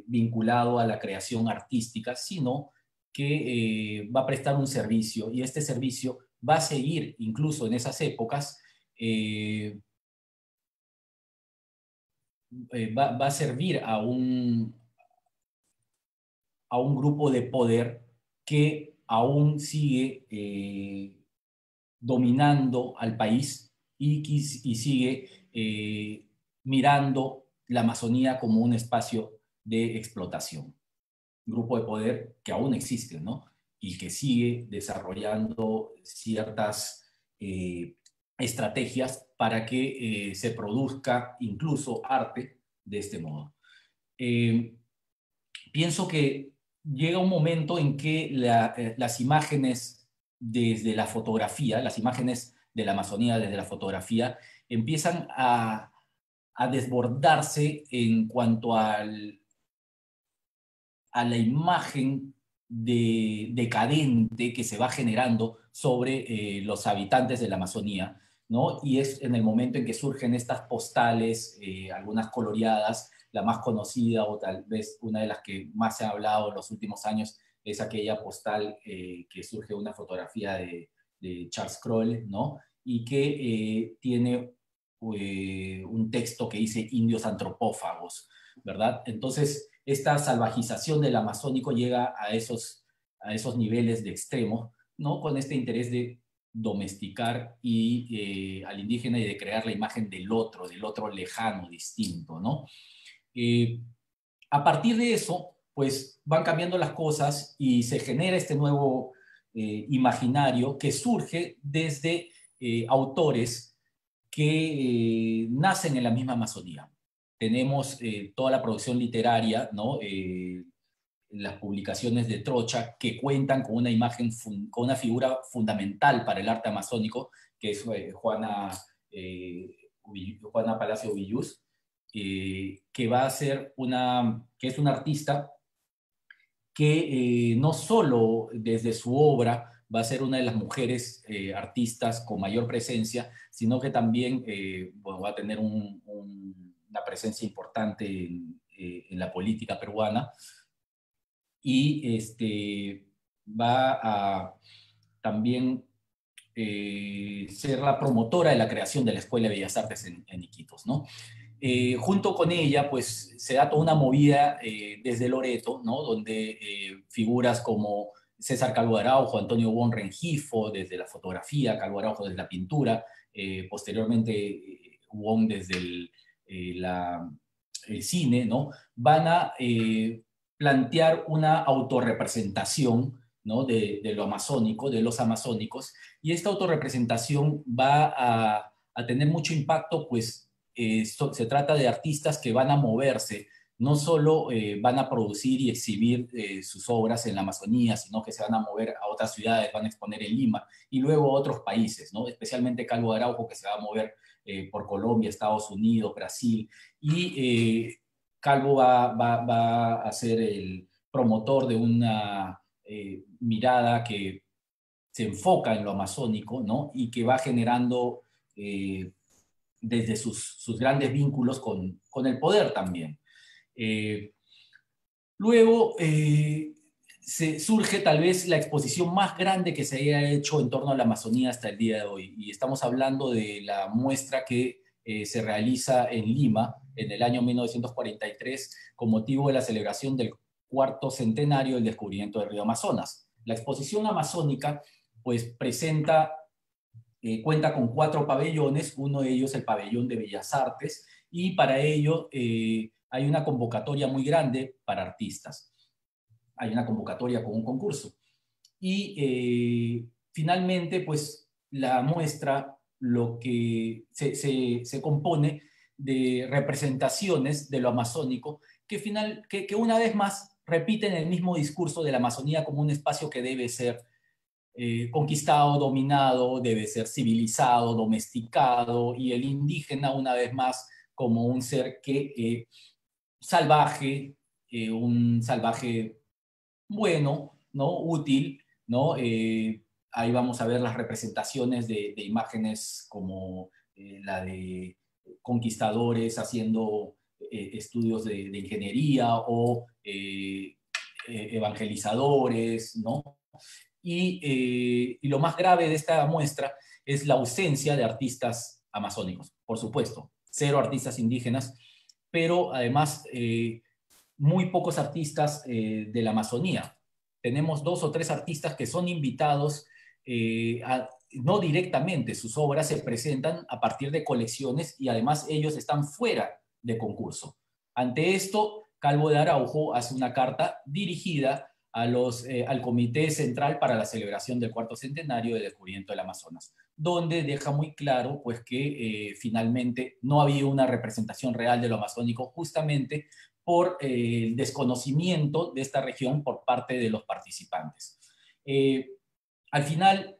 vinculado a la creación artística, sino que va a prestar un servicio y este servicio va a seguir incluso en esas épocas va, a servir a un, a un grupo de poder que aún sigue eh, dominando al país y, sigue eh, mirando la Amazonía como un espacio de explotación. Grupo de poder que aún existe, ¿no? Y que sigue desarrollando ciertas eh, estrategias para que se produzca incluso arte de este modo. pienso que llega un momento en que eh, las imágenes desde la fotografía, las imágenes de la Amazonía desde la fotografía, empiezan a, desbordarse en cuanto al, a la imagen de, decadente que se va generando sobre eh, los habitantes de la Amazonía, ¿no? Y es en el momento en que surgen estas postales, eh, algunas coloreadas, la más conocida o tal vez una de las que más se ha hablado en los últimos años es aquella postal eh, que surge una fotografía de, Charles Kroll, ¿no? Y que eh, tiene eh, un texto que dice indios antropófagos, ¿verdad? Entonces, esta salvajización del amazónico llega a esos, a esos niveles de extremo, ¿no? Con este interés de domesticar y, al indígena y de crear la imagen del otro, del otro lejano, distinto, ¿no? Eh, a partir de eso, pues van cambiando las cosas y se genera este nuevo eh, imaginario que surge desde eh, autores que nacen en la misma Amazonía. Tenemos toda la producción literaria, ¿no? las publicaciones de Trocha que cuentan con una imagen, con una figura fundamental para el arte amazónico, que es Juana, Juana Palacio Villus, eh, que va a ser una, que es una artista que eh, no solo desde su obra va a ser una de las mujeres eh, artistas con mayor presencia, sino que también va a tener una presencia importante en, en, la política peruana y este, va a también ser la promotora de la creación de la Escuela de Bellas Artes en, en Iquitos, ¿no? Eh, junto con ella, pues se da toda una movida eh, desde Loreto, ¿no? Donde eh, figuras como César Calvo Araujo, Antonio Bon Rengifo, desde la fotografía, Calvo Araujo desde la pintura, posteriormente Wong desde el, el, cine, ¿no? Van a plantear una autorrepresentación ¿no? de, de, lo amazónico, de los amazónicos, y esta autorrepresentación va a, a tener mucho impacto, pues, eh, se trata de artistas que van a moverse, no solo eh, van a producir y exhibir eh, sus obras en la Amazonía, sino que se van a mover a otras ciudades, van a exponer en Lima y luego a otros países, ¿no? especialmente Calvo Araujo, que se va a mover por Colombia, Estados Unidos, Brasil, y Calvo va, va, a ser el promotor de una mirada que se enfoca en lo amazónico ¿no? y que va generando desde sus, grandes vínculos con, el poder también. Eh, luego eh, surge tal vez la exposición más grande que se haya hecho en torno a la Amazonía hasta el día de hoy, y estamos hablando de la muestra que eh, se realiza en Lima en el año 1943 con motivo de la celebración del cuarto centenario del descubrimiento del río Amazonas. La exposición amazónica pues presenta eh, cuenta con cuatro pabellones, uno de ellos el pabellón de Bellas Artes, y para ello eh, hay una convocatoria muy grande para artistas. Hay una convocatoria con un concurso. Y eh, finalmente, pues la muestra lo que se, se, compone de representaciones de lo amazónico que, final, que, que una vez más repiten el mismo discurso de la Amazonía como un espacio que debe ser eh, conquistado, dominado, debe ser civilizado, domesticado, y el indígena una vez más como un ser que eh, salvaje, eh, un salvaje bueno, ¿no? útil, ¿no? ahí vamos a ver las representaciones de, imágenes como la de conquistadores haciendo estudios de, ingeniería o evangelizadores, ¿no? Y, y, lo más grave de esta muestra es la ausencia de artistas amazónicos, por supuesto, cero artistas indígenas, pero además muy pocos artistas de la Amazonía. Tenemos dos o tres artistas que son invitados no directamente, sus obras se presentan a partir de colecciones y además ellos están fuera de concurso. Ante esto, Calvo de Araujo hace una carta dirigida a los, eh, al Comité Central para la celebración del cuarto centenario del descubrimiento del Amazonas, donde deja muy claro pues, que eh, finalmente no había una representación real de lo amazónico justamente por eh, el desconocimiento de esta región por parte de los participantes. al final,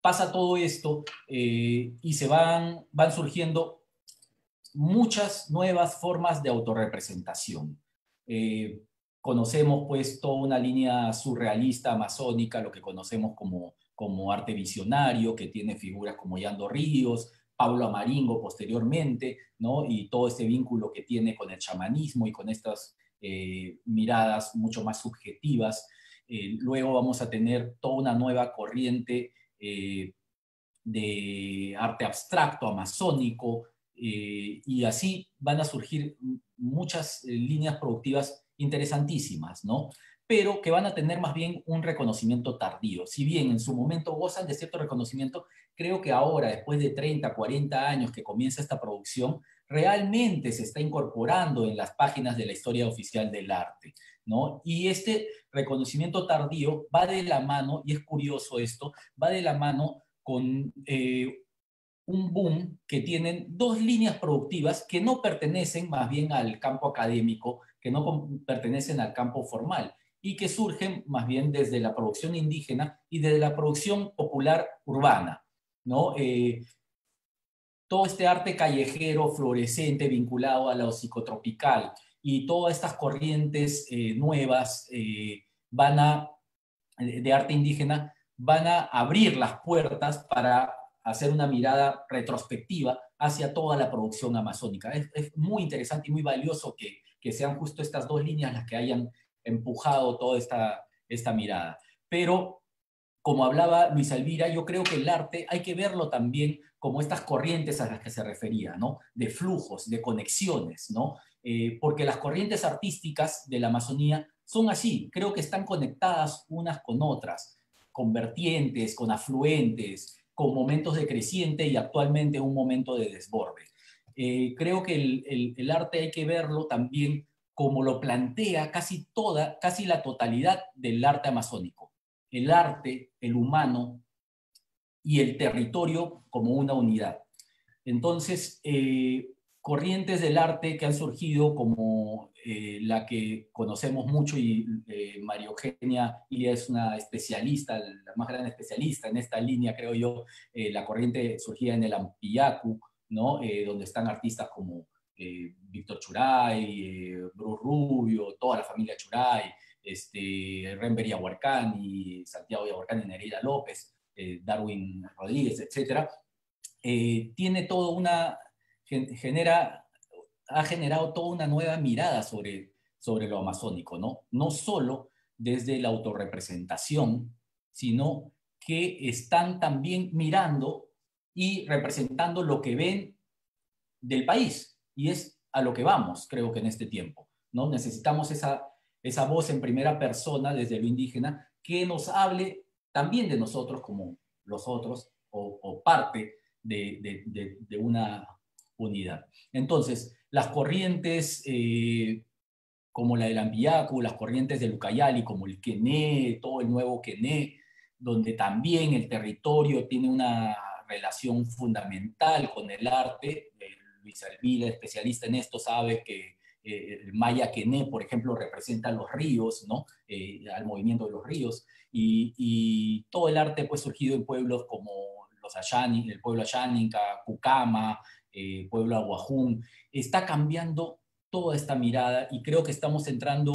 pasa todo esto y se van, van surgiendo muchas nuevas formas de autorrepresentación. Conocemos pues toda una línea surrealista amazónica, lo que conocemos como, como arte visionario, que tiene figuras como Yando Ríos, Pablo Amaringo posteriormente, ¿no? y todo este vínculo que tiene con el chamanismo y con estas eh, miradas mucho más subjetivas. luego vamos a tener toda una nueva corriente eh, de arte abstracto, amazónico, eh, y así van a surgir muchas eh, líneas productivas interesantísimas, ¿no? Pero que van a tener más bien un reconocimiento tardío. Si bien en su momento gozan de cierto reconocimiento, creo que ahora, después de 30, 40 años que comienza esta producción, realmente se está incorporando en las páginas de la historia oficial del arte, ¿no? Y este reconocimiento tardío va de la mano, y es curioso esto, va de la mano con eh, un boom que tienen dos líneas productivas que no pertenecen más bien al campo académico, que no pertenecen al campo formal y que surgen más bien desde la producción indígena y desde la producción popular urbana, ¿no? Eh, todo este arte callejero, fluorescente, vinculado a lo psicotropical y todas estas corrientes eh, nuevas eh, van a, de arte indígena van a abrir las puertas para hacer una mirada retrospectiva hacia toda la producción amazónica. Es, muy interesante y muy valioso que, que, sean justo estas dos líneas las que hayan empujado toda esta, esta mirada. Pero, como hablaba Luis Elvira, yo creo que el arte hay que verlo también como estas corrientes a las que se refería, ¿no? De flujos, de conexiones, ¿no? Eh, porque las corrientes artísticas de la Amazonía son así, creo que están conectadas unas con otras, con vertientes, con afluentes, con momentos de creciente y actualmente un momento de desborde. Eh, creo que el, el, arte hay que verlo también como lo plantea casi toda, casi la totalidad del arte amazónico. El arte, el humano, y el territorio como una unidad. Entonces, eh, corrientes del arte que han surgido como eh, la que conocemos mucho y eh, María Eugenia Ilia es una especialista, la más grande especialista en esta línea, creo yo, la corriente surgía en el Ampillacu, ¿no? donde están artistas como Víctor Churay, Bruce Rubio, toda la familia Churay, este, Rember y Santiago Yahuarcán y Nereida López, eh, Darwin Rodríguez, eh, tiene todo una, genera, ha generado toda una nueva mirada sobre, sobre lo amazónico, ¿no? No solo desde la autorrepresentación, sino que están también mirando y representando lo que ven del país, y es a lo que vamos, creo que en este tiempo, ¿no? Necesitamos esa, esa voz en primera persona desde lo indígena que nos hable también de nosotros como los otros o, parte de, una unidad. Entonces, las corrientes eh, como la del Ambiacu, las corrientes del Ucayali, como el Quené, todo el nuevo Quené, donde también el territorio tiene una relación fundamental con el arte. Eh, Luis Alvila, especialista en esto, sabe que eh, el maya quené, por ejemplo, representa los ríos, ¿no? al movimiento de los ríos y, todo el arte pues surgido en pueblos como los Ayani, el pueblo Ayaninka, Cucama, eh, pueblo Aguajún, está cambiando toda esta mirada y creo que estamos entrando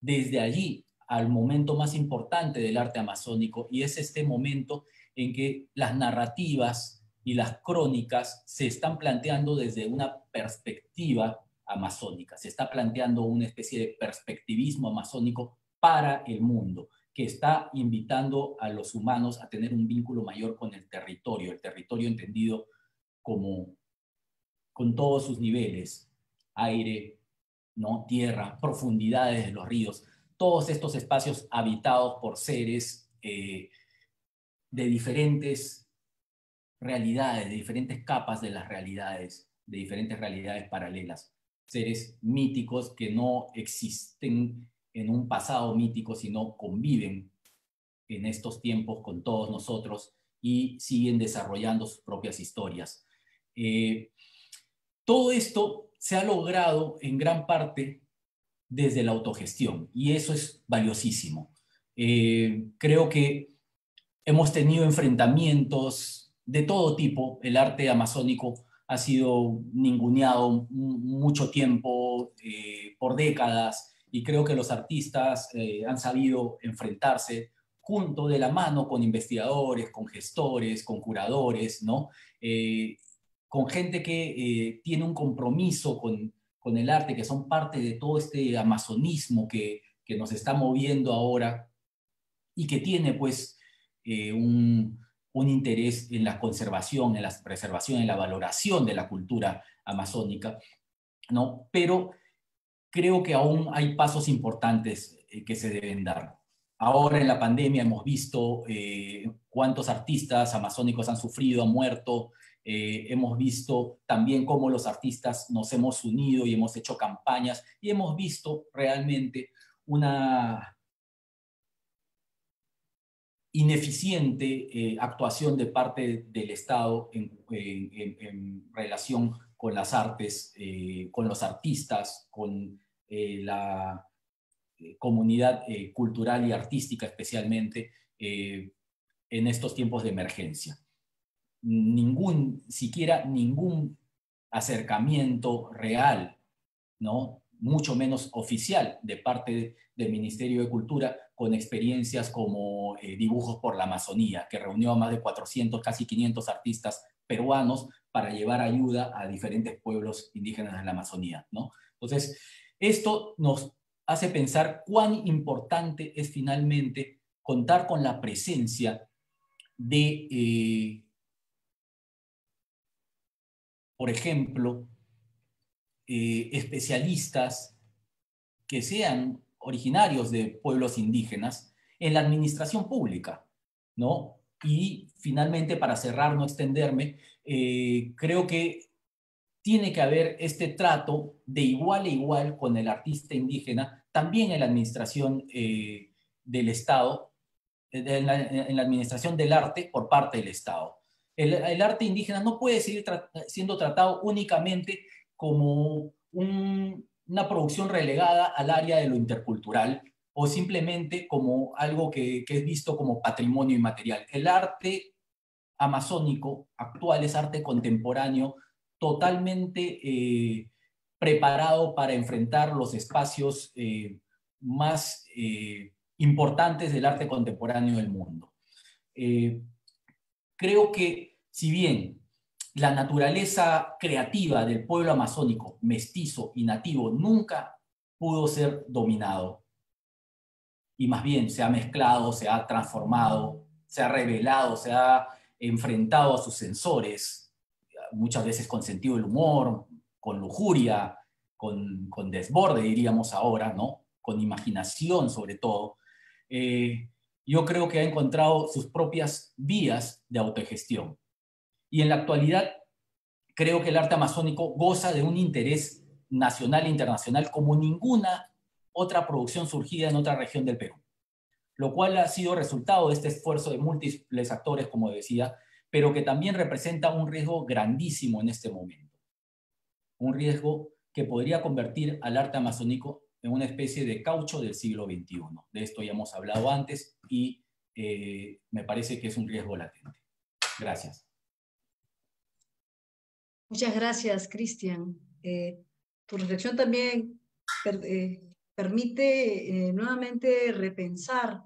desde allí al momento más importante del arte amazónico y es este momento en que las narrativas y las crónicas se están planteando desde una perspectiva amazónica. Se está planteando una especie de perspectivismo amazónico para el mundo, que está invitando a los humanos a tener un vínculo mayor con el territorio, el territorio entendido como con todos sus niveles, aire, ¿no? tierra, profundidades de los ríos, todos estos espacios habitados por seres eh, de diferentes realidades, de diferentes capas de las realidades, de diferentes realidades paralelas, seres míticos que no existen en un pasado mítico, sino conviven en estos tiempos con todos nosotros y siguen desarrollando sus propias historias. Eh, todo esto se ha logrado en gran parte desde la autogestión y eso es valiosísimo. Eh, creo que hemos tenido enfrentamientos de todo tipo. El arte amazónico ha sido ninguneado mucho tiempo, eh, por décadas, y creo que los artistas eh, han sabido enfrentarse junto de la mano con investigadores, con gestores, con curadores, ¿no? con gente que tiene un compromiso con, con el arte, que son parte de todo este amazonismo que, que nos está moviendo ahora y que tiene pues eh, un, interés en la conservación, en la preservación, en la valoración de la cultura amazónica, ¿no? Pero creo que aún hay pasos importantes eh, que se deben dar. Ahora en la pandemia hemos visto eh, cuántos artistas amazónicos han sufrido, han muerto, hemos visto también cómo los artistas nos hemos unido y hemos hecho campañas y hemos visto realmente una ineficiente eh, actuación de parte del Estado en, relación con las artes, eh, con los artistas, con la comunidad cultural y artística especialmente en estos tiempos de emergencia ningún, siquiera ningún acercamiento real, ¿no? mucho menos oficial de parte del Ministerio de Cultura con experiencias como eh, Dibujos por la Amazonía, que reunió a más de 400, casi 500 artistas peruanos para llevar ayuda a diferentes pueblos indígenas de la Amazonía. ¿no? Entonces, esto nos hace pensar cuán importante es finalmente contar con la presencia de eh, por ejemplo, eh, especialistas que sean originarios de pueblos indígenas en la administración pública, ¿no? Y finalmente, para cerrar, no extenderme, eh, creo que tiene que haber este trato de igual a igual con el artista indígena, también en la administración eh, del Estado, en la administración del arte por parte del Estado el, arte indígena no puede seguir siendo tratado únicamente como una producción relegada al área de lo intercultural o simplemente como algo que, es visto como patrimonio inmaterial. El arte amazónico actual es arte contemporáneo totalmente eh, preparado para enfrentar los espacios eh, más eh, importantes del arte contemporáneo del mundo creo que si bien la naturaleza creativa del pueblo amazónico, mestizo y nativo, nunca pudo ser dominado, y más bien se ha mezclado, se ha transformado, se ha revelado, se ha enfrentado a sus sensores, muchas veces con sentido del humor, con lujuria, con, desborde, diríamos ahora, ¿no? con imaginación sobre todo. Eh, yo creo que ha encontrado sus propias vías de autogestión. Y en la actualidad, creo que el arte amazónico goza de un interés nacional e internacional como ninguna otra producción surgida en otra región del Perú, lo cual ha sido resultado de este esfuerzo de múltiples actores, como decía, pero que también representa un riesgo grandísimo en este momento. Un riesgo que podría convertir al arte amazónico en una especie de caucho del siglo XXI. De esto ya hemos hablado antes y eh, me parece que es un riesgo latente. Gracias. Muchas gracias, Cristian. Eh, tu reflexión también eh, permite nuevamente repensar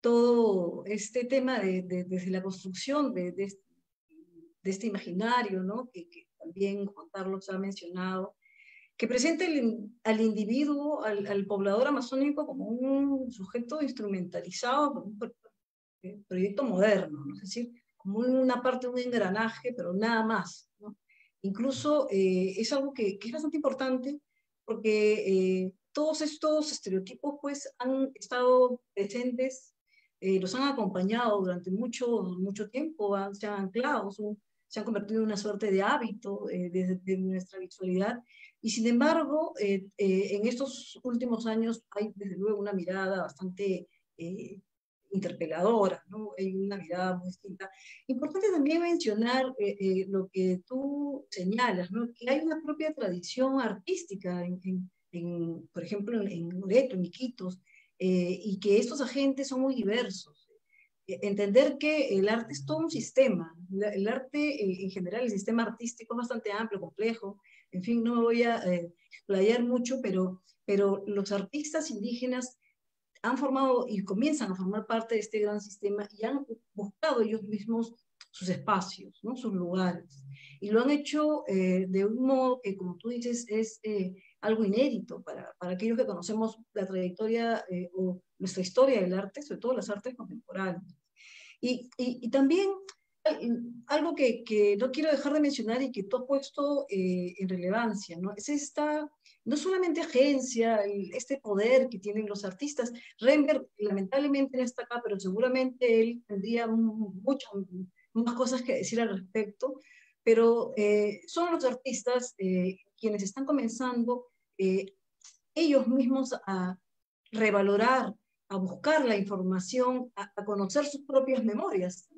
todo este tema desde la construcción de, este imaginario, ¿no? que, también Juan Carlos ha mencionado, que presenta al individuo, al, poblador amazónico como un sujeto instrumentalizado, como un eh, proyecto moderno, es decir, como una parte de un engranaje, pero nada más. Incluso eh, es algo que, es bastante importante porque eh, todos estos estereotipos pues han estado presentes, los han acompañado durante mucho, mucho tiempo, se han anclado, se han convertido en una suerte de hábito de, nuestra visualidad. Y sin embargo, eh, eh, en estos últimos años hay desde luego una mirada bastante eh, interpeladora, ¿no? Hay una mirada muy distinta. Importante también mencionar lo que tú señalas, ¿no? Que hay una propia tradición artística, en, por ejemplo, en Loreto, en Iquitos, y que estos agentes son muy diversos entender que el arte es todo un sistema. El arte en general, el sistema artístico es bastante amplio, complejo, en fin, no me voy a eh, playar mucho, pero, pero los artistas indígenas han formado y comienzan a formar parte de este gran sistema y han buscado ellos mismos sus espacios, ¿no? sus lugares. Y lo han hecho eh, de un modo que, como tú dices, es eh, algo inédito para, para, aquellos que conocemos la trayectoria o nuestra historia del arte, sobre todo las artes contemporáneas. Y, y, y también algo que, que, no quiero dejar de mencionar y que tú has puesto eh, en relevancia, ¿no? Es esta, no solamente agencia, este poder que tienen los artistas. Remberg lamentablemente no está acá, pero seguramente él tendría muchas más cosas que decir al respecto, pero eh, son los artistas eh, quienes están comenzando ellos mismos a revalorar, a buscar la información, a, a conocer sus propias memorias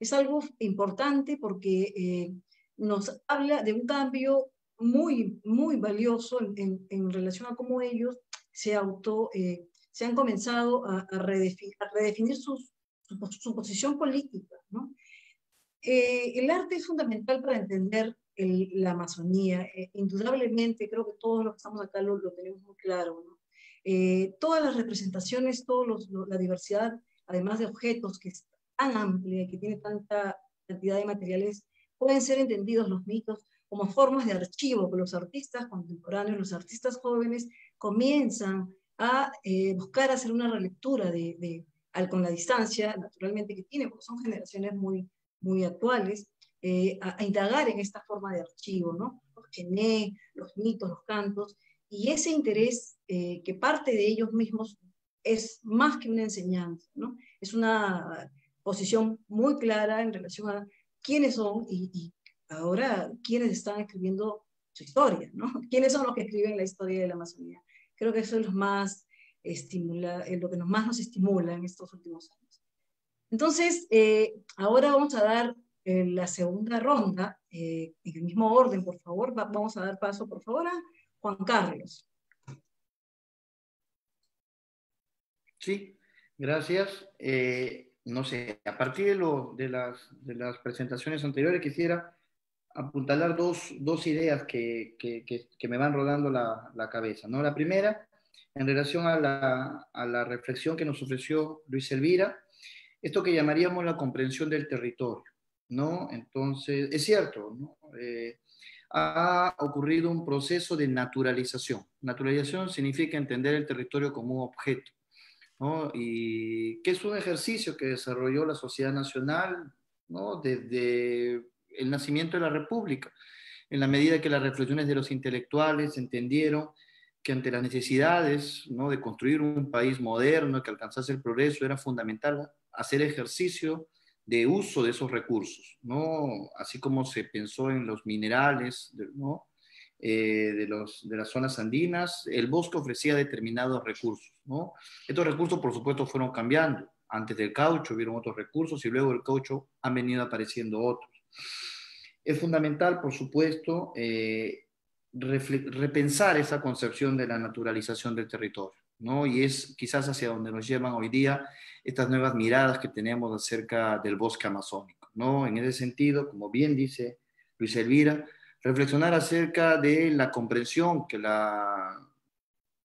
es algo importante porque eh, nos habla de un cambio muy, muy valioso en, en, relación a cómo ellos se auto, eh, se han comenzado a, a, redefinir, sus, su, posición política. ¿no? Eh, el arte es fundamental para entender la Amazonía. indudablemente, creo que todos los que estamos acá lo, lo tenemos muy claro. ¿no? todas las representaciones, toda la diversidad, además de objetos que tan amplia y que tiene tanta cantidad de materiales, pueden ser entendidos los mitos como formas de archivo que los artistas contemporáneos, los artistas jóvenes comienzan a eh, buscar hacer una relectura de, de al, con la distancia, naturalmente, que tiene, porque son generaciones muy, muy actuales, eh, a, indagar en esta forma de archivo, ¿no? Los chené, los mitos, los cantos, y ese interés eh, que parte de ellos mismos es más que una enseñanza, ¿no? Es una posición muy clara en relación a quiénes son y, ahora quiénes están escribiendo su historia, ¿no? ¿Quiénes son los que escriben la historia de la Amazonía? Creo que eso es lo, más estimula, eh, lo que más nos estimula en estos últimos años. Entonces, eh, ahora vamos a dar eh, la segunda ronda, en el mismo orden, por favor. vamos a dar paso, por favor, a Juan Carlos. Sí, gracias no sé, a partir de, las, presentaciones anteriores quisiera apuntalar dos, dos ideas que, me van rodando la, cabeza. ¿no? La primera, en relación a la, reflexión que nos ofreció Luis Elvira, esto que llamaríamos la comprensión del territorio. ¿no? Entonces, es cierto. Eh, ha ocurrido un proceso de naturalización. Naturalización significa entender el territorio como un objeto y que es un ejercicio que desarrolló la sociedad nacional desde el nacimiento de la República, en la medida que las reflexiones de los intelectuales entendieron que ante las necesidades ¿no? de construir un país moderno, que alcanzase el progreso, era fundamental hacer ejercicio de uso de esos recursos, ¿no? así como se pensó en los minerales, ¿no? Eh, de, los, de las zonas andinas, el bosque ofrecía determinados recursos. ¿no? Estos recursos, por supuesto, fueron cambiando. Antes del caucho vieron otros recursos y luego del caucho han venido apareciendo otros. Es fundamental, por supuesto, eh, repensar esa concepción de la naturalización del territorio. ¿no? Y es quizás hacia donde nos llevan hoy día estas nuevas miradas que tenemos acerca del bosque amazónico. ¿no? En ese sentido, como bien dice Luis Elvira, reflexionar acerca de la comprensión que la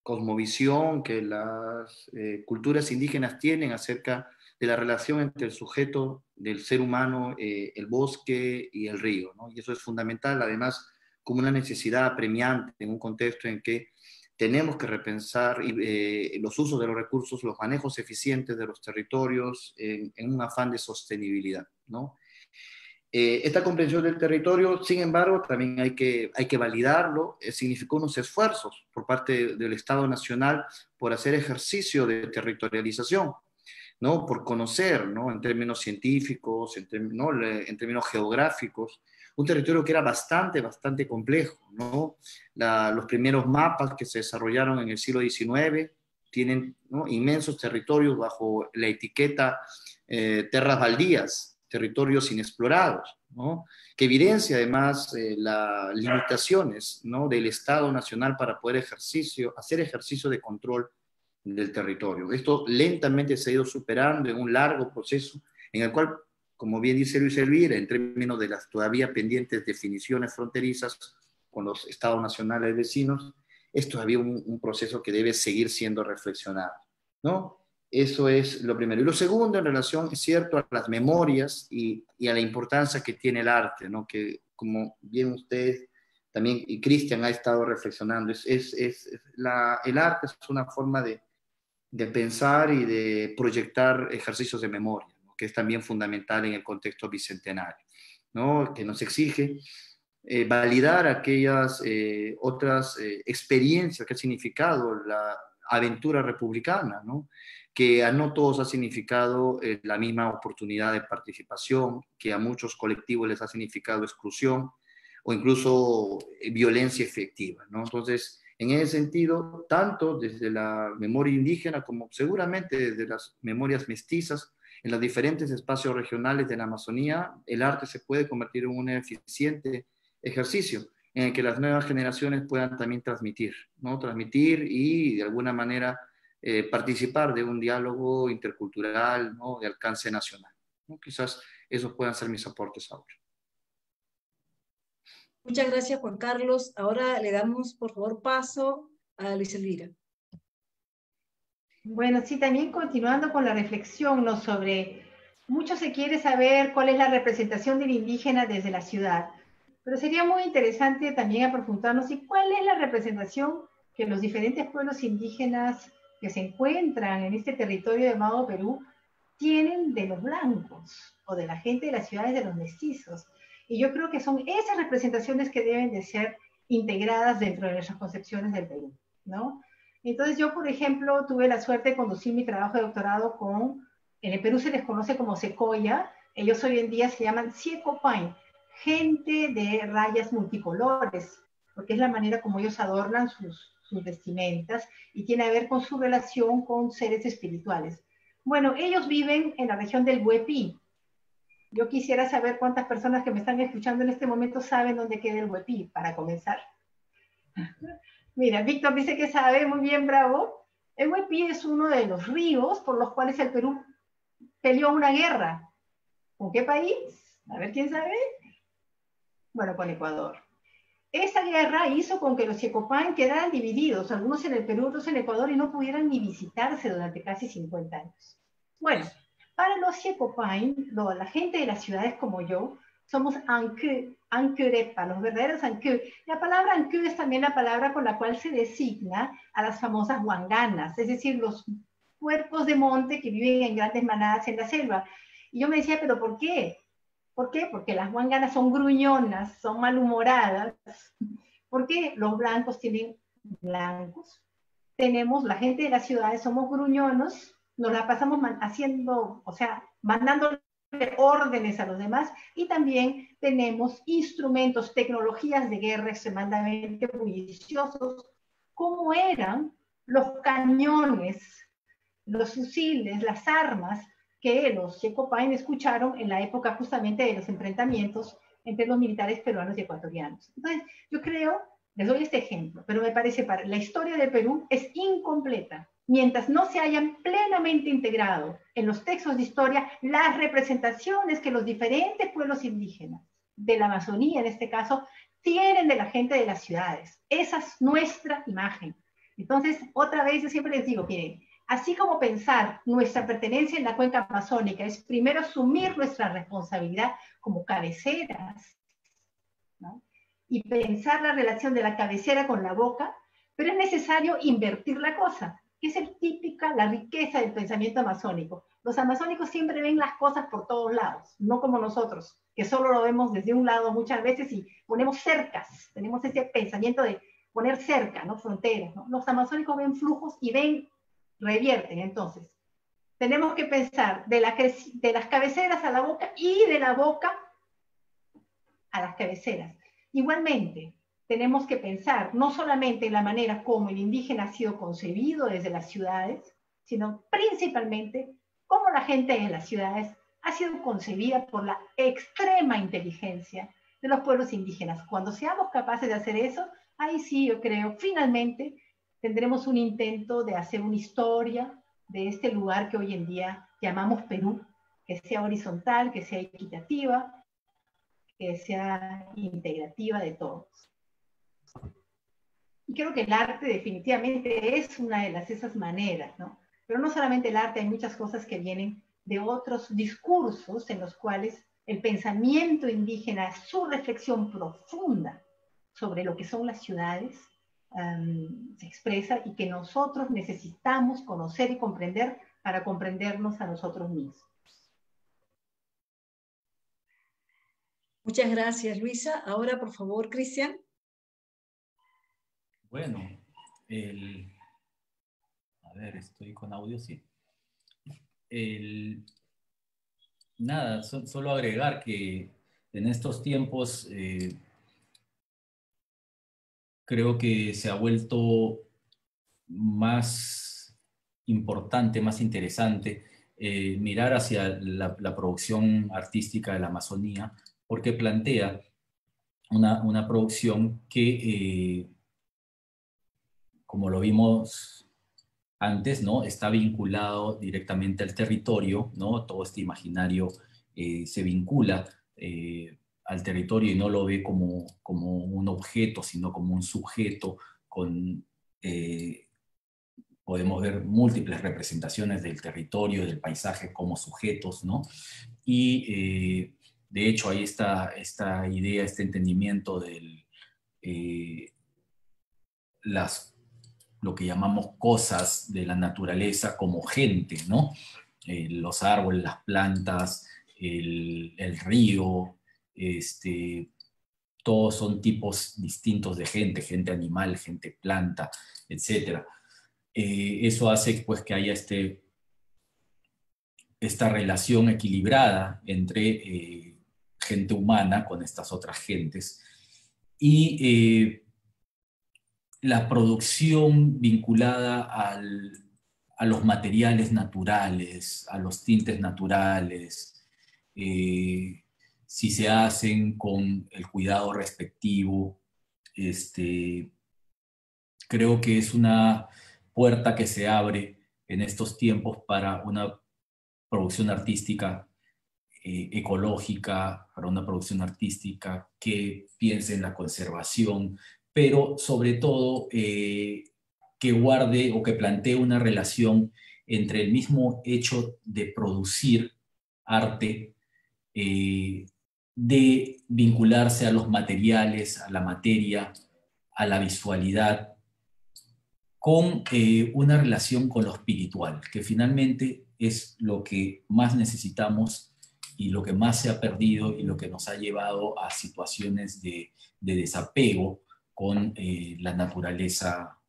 cosmovisión que las eh, culturas indígenas tienen acerca de la relación entre el sujeto del ser humano, eh, el bosque y el río. Y eso es fundamental, además, como una necesidad apremiante en un contexto en que tenemos que repensar eh, los usos de los recursos, los manejos eficientes de los territorios en, un afán de sostenibilidad. ¿no? Eh, esta comprensión del territorio, sin embargo, también hay que, hay que validarlo, eh, significó unos esfuerzos por parte del Estado Nacional por hacer ejercicio de territorialización. ¿no? por conocer ¿no? en términos científicos, en, en términos geográficos, un territorio que era bastante, bastante complejo. ¿no? los primeros mapas que se desarrollaron en el siglo XIX tienen inmensos territorios bajo la etiqueta eh, terras baldías, territorios inexplorados, ¿no? que evidencia además eh, las limitaciones ¿no? del Estado Nacional para poder hacer ejercicio de control del territorio. Esto lentamente se ha ido superando en un largo proceso en el cual como bien dice Luis Elvira, en términos de las todavía pendientes definiciones fronterizas con los estados nacionales vecinos, es todavía un, proceso que debe seguir siendo reflexionado, ¿no? Eso es lo primero. Y lo segundo, en relación, es cierto, a las memorias y, a la importancia que tiene el arte, ¿no? Que, como bien usted también, y Cristian ha estado reflexionando, es, es, es la, el arte es una forma de, de pensar y de proyectar ejercicios de memoria que es también fundamental en el contexto bicentenario, ¿no? que nos exige eh, validar aquellas eh, otras eh, experiencias que ha significado la aventura republicana, ¿no? Que a no todos ha significado la misma oportunidad de participación, que a muchos colectivos les ha significado exclusión o incluso violencia efectiva. ¿no? Entonces, en ese sentido, tanto desde la memoria indígena como seguramente desde las memorias mestizas, en los diferentes espacios regionales de la Amazonía, el arte se puede convertir en un eficiente ejercicio en el que las nuevas generaciones puedan también transmitir, ¿no? Transmitir y de alguna manera eh, participar de un diálogo intercultural, ¿no? De alcance nacional. Quizás esos puedan ser mis aportes ahora. Muchas gracias, Juan Carlos. Ahora le damos, por favor, paso a Luis Elvira. Bueno, sí, también continuando con la reflexión ¿no? sobre, mucho se quiere saber cuál es la representación del indígena desde la ciudad, pero sería muy interesante también aprofundarnos y cuál es la representación que los diferentes pueblos indígenas que se encuentran en este territorio llamado Perú tienen de los blancos o de la gente de las ciudades de los mestizos. Y yo creo que son esas representaciones que deben de ser integradas dentro de nuestras concepciones del Perú, ¿no? Entonces yo, por ejemplo, tuve la suerte de conducir mi trabajo de doctorado con, en el Perú se les conoce como secoya, ellos hoy en día se llaman Siecopain, gente de rayas multicolores, porque es la manera como ellos adornan sus, sus vestimentas y tiene a ver con su relación con seres espirituales. Bueno, ellos viven en la región del Huepí. Yo quisiera saber cuántas personas que me están escuchando en este momento saben dónde queda el Huepí, para comenzar. Mira, Víctor dice que sabe, muy bien, bravo. El Huepí es uno de los ríos por los cuales el Perú peleó una guerra. ¿Con qué país? A ver quién sabe. Bueno, con Ecuador. Esa guerra hizo con que los Yecopán quedaran divididos, algunos en el Perú, otros en Ecuador, y no pudieran ni visitarse durante casi 50 años. Bueno, para los Yecopán, la gente de las ciudades como yo, somos anque, anquerepa, los verdaderos anque. La palabra anque es también la palabra con la cual se designa a las famosas huanganas, es decir, los cuerpos de monte que viven en grandes manadas en la selva. Y yo me decía, ¿pero por qué? ¿Por qué? Porque las huanganas son gruñonas, son malhumoradas. ¿Por qué los blancos tienen blancos? Tenemos, la gente de las ciudades somos gruñonos, nos la pasamos haciendo, o sea, mandando órdenes a los demás y también tenemos instrumentos, tecnologías de guerra extremadamente bulliciosos, como eran los cañones, los fusiles, las armas que los Checopain escucharon en la época justamente de los enfrentamientos entre los militares peruanos y ecuatorianos. Entonces, yo creo, les doy este ejemplo, pero me parece para la historia de Perú es incompleta mientras no se hayan plenamente integrado en los textos de historia las representaciones que los diferentes pueblos indígenas de la Amazonía, en este caso, tienen de la gente de las ciudades. Esa es nuestra imagen. Entonces, otra vez yo siempre les digo, miren, así como pensar nuestra pertenencia en la cuenca amazónica es primero asumir nuestra responsabilidad como cabeceras, y pensar la relación de la cabecera con la boca, pero es necesario invertir la cosa, que es el típica, la riqueza del pensamiento amazónico. Los amazónicos siempre ven las cosas por todos lados, no como nosotros, que solo lo vemos desde un lado muchas veces y ponemos cercas, tenemos ese pensamiento de poner cerca, ¿no? Fronteras, ¿no? Los amazónicos ven flujos y ven, revierten. Entonces, tenemos que pensar de, la, de las cabeceras a la boca y de la boca a las cabeceras. Igualmente, tenemos que pensar no solamente en la manera como el indígena ha sido concebido desde las ciudades, sino principalmente cómo la gente de las ciudades ha sido concebida por la extrema inteligencia de los pueblos indígenas. Cuando seamos capaces de hacer eso, ahí sí yo creo, finalmente tendremos un intento de hacer una historia de este lugar que hoy en día llamamos Perú, que sea horizontal, que sea equitativa, que sea integrativa de todos. Y creo que el arte definitivamente es una de las esas maneras, ¿no? Pero no solamente el arte, hay muchas cosas que vienen de otros discursos en los cuales el pensamiento indígena, su reflexión profunda sobre lo que son las ciudades, um, se expresa y que nosotros necesitamos conocer y comprender para comprendernos a nosotros mismos. Muchas gracias, Luisa. Ahora, por favor, Cristian. Bueno, el... a ver, estoy con audio, sí. El... Nada, solo agregar que en estos tiempos eh, creo que se ha vuelto más importante, más interesante eh, mirar hacia la, producción artística de la Amazonía, porque plantea una, producción que, eh, como lo vimos antes, ¿no? está vinculado directamente al territorio, ¿no? todo este imaginario eh, se vincula al territorio y no lo ve como, como un objeto, sino como un sujeto con... Eh, podemos ver múltiples representaciones del territorio, del paisaje como sujetos, ¿no? Y eh, de hecho ahí está esta idea, este entendimiento de eh, las, lo que llamamos cosas de la naturaleza como gente, ¿no? los árboles, las plantas, el, el río, este, todos son tipos distintos de gente, gente animal, gente planta, etc. Eh, eso hace pues, que haya este, esta relación equilibrada entre eh, gente humana con estas otras gentes y eh, la producción vinculada a los materiales naturales, a los tintes naturales, si se hacen con el cuidado respectivo. Este, creo que es una puerta que se abre en estos tiempos para una producción artística eh, ecológica, para una producción artística que piense en la conservación, pero sobre todo eh, que guarde o que plantee una relación entre el mismo hecho de producir arte eh, de vincularse a los materiales, a la materia, a la visualidad, con eh, una relación con lo espiritual, que finalmente es lo que más necesitamos y lo que más se ha perdido y lo que nos ha llevado a situaciones de, desapego con eh, la naturaleza,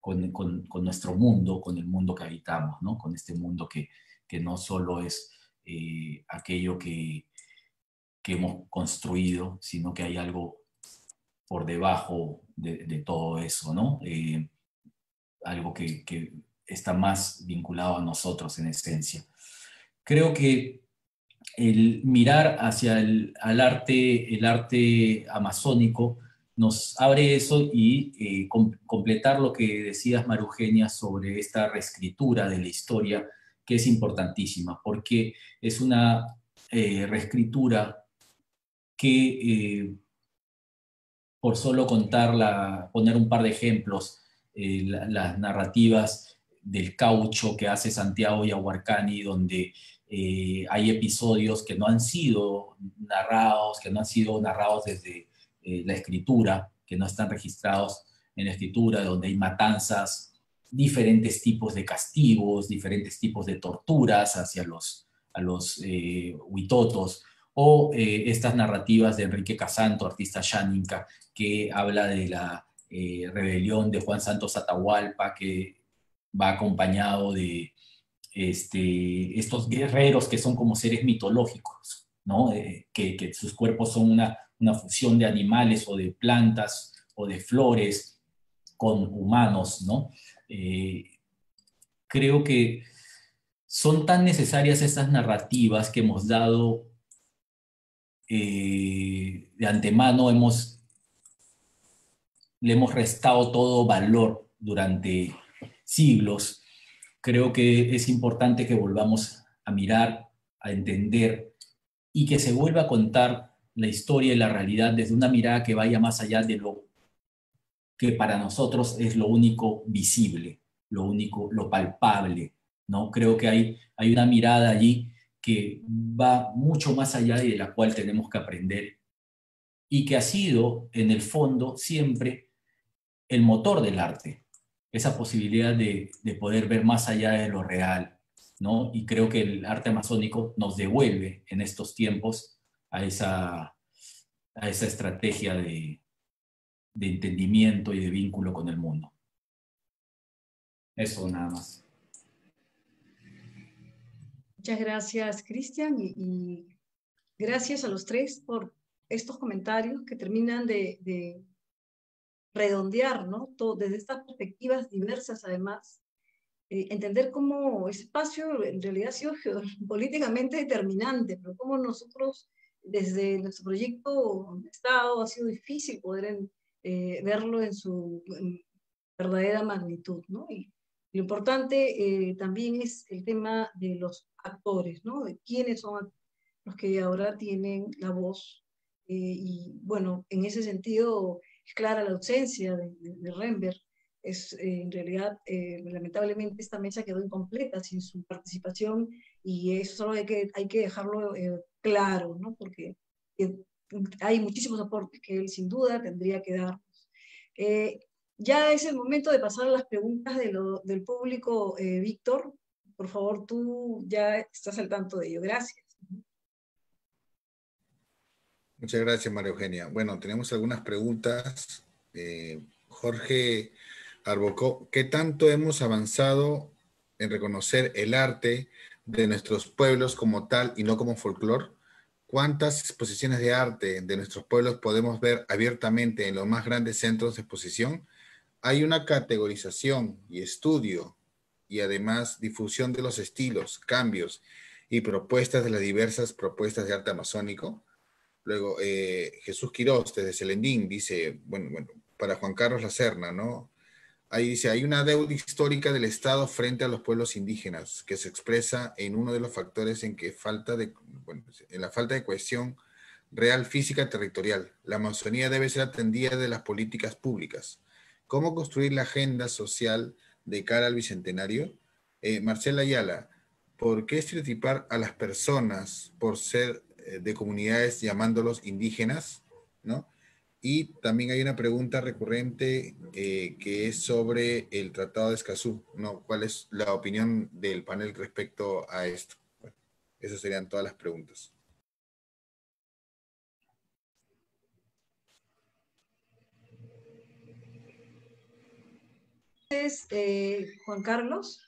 con, nuestro mundo, con el mundo que habitamos, ¿no? con este mundo que, no solo es eh, aquello que, que hemos construido, sino que hay algo por debajo de, todo eso, ¿no? Eh, algo que, está más vinculado a nosotros en esencia. Creo que el mirar hacia el arte, el arte amazónico nos abre eso y eh, completar lo que decías, Marugenia, sobre esta reescritura de la historia, que es importantísima, porque es una eh, reescritura que eh, por solo contar, poner un par de ejemplos, eh, las narrativas del caucho que hace Santiago Yahuarcani, donde eh, hay episodios que no han sido narrados, que no han sido narrados desde la escritura, que no están registrados en la escritura, donde hay matanzas, diferentes tipos de castigos, diferentes tipos de torturas hacia los, a los huitotos, o eh, estas narrativas de Enrique Casanto, artista Shaninka, que habla de la eh, rebelión de Juan Santos Atahualpa, que va acompañado de este, estos guerreros que son como seres mitológicos, ¿no? que, que, sus cuerpos son una, una fusión de animales o de plantas o de flores con humanos, ¿no? Eh, creo que son tan necesarias estas narrativas que hemos dado eh, de antemano, hemos, le hemos restado todo valor durante siglos. Creo que es importante que volvamos a mirar, a entender y que se vuelva a contar la historia y la realidad desde una mirada que vaya más allá de lo que para nosotros es lo único visible, lo único, lo palpable, ¿no? Creo que hay, hay una mirada allí que va mucho más allá y de la cual tenemos que aprender y que ha sido, en el fondo, siempre el motor del arte, esa posibilidad de, de poder ver más allá de lo real, ¿no? Y creo que el arte amazónico nos devuelve en estos tiempos a esa, a esa estrategia de, de entendimiento y de vínculo con el mundo. Eso nada más. Muchas gracias, Cristian, y, gracias a los tres por estos comentarios que terminan de, redondear, ¿no? Todo, desde estas perspectivas diversas, además, eh, entender cómo ese espacio en realidad ha sido políticamente determinante, pero cómo nosotros, desde nuestro proyecto de Estado, ha sido difícil poder eh, verlo en su verdadera magnitud, ¿no? Y lo importante eh, también es el tema de los actores, ¿no? De quiénes son los que ahora tienen la voz. Eh, y bueno, en ese sentido es clara la ausencia de, de, Es, en realidad, lamentablemente, esta mesa quedó incompleta sin su participación y eso hay que, hay que dejarlo claro, ¿no? Porque hay muchísimos aportes que él sin duda tendría que. Eh, ya es el momento de pasar a las preguntas del público. Eh, Víctor, por favor, tú ya estás al tanto de ello. Gracias. Muchas gracias, María Eugenia. Bueno, tenemos algunas preguntas. Eh, Jorge Arbocó, ¿qué tanto hemos avanzado en reconocer el arte de nuestros pueblos como tal y no como folclore? ¿Cuántas exposiciones de arte de nuestros pueblos podemos ver abiertamente en los más grandes centros de exposición? Hay una categorización y estudio y además difusión de los estilos, cambios y propuestas de las diversas propuestas de arte amazónico. Luego, eh, Jesús Quiroz desde Selendín dice, bueno, bueno, para Juan Carlos Lacerna, ¿no? Ahí dice, hay una deuda histórica del Estado frente a los pueblos indígenas que se expresa en uno de los factores en que falta de, en la falta de cohesión real física territorial. La Amazonía debe ser atendida de las políticas públicas. ¿Cómo construir la agenda social de cara al bicentenario? Eh, Marcela Ayala, ¿por qué estereotipar a las personas por ser eh, de comunidades llamándolos indígenas? ¿no? Y también hay una pregunta recurrente eh, que es sobre el Tratado de Escazú. ¿no? ¿Cuál es la opinión del panel respecto a esto? esas serían todas las preguntas. Entonces, eh, Juan Carlos.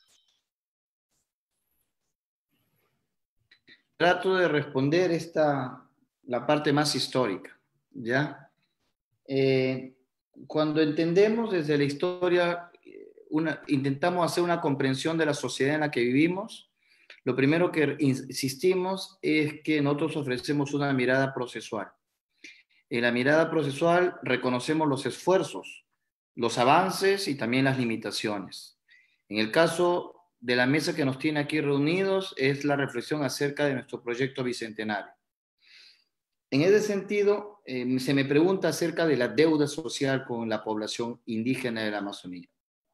Trato de responder esta, la parte más histórica, ¿ya? Eh, cuando entendemos desde la historia, una, intentamos hacer una comprensión de la sociedad en la que vivimos, lo primero que insistimos es que nosotros ofrecemos una mirada procesual. En la mirada procesual reconocemos los esfuerzos, los avances y también las limitaciones. En el caso de la mesa que nos tiene aquí reunidos es la reflexión acerca de nuestro proyecto bicentenario. En ese sentido, eh, se me pregunta acerca de la deuda social con la población indígena de la Amazonía.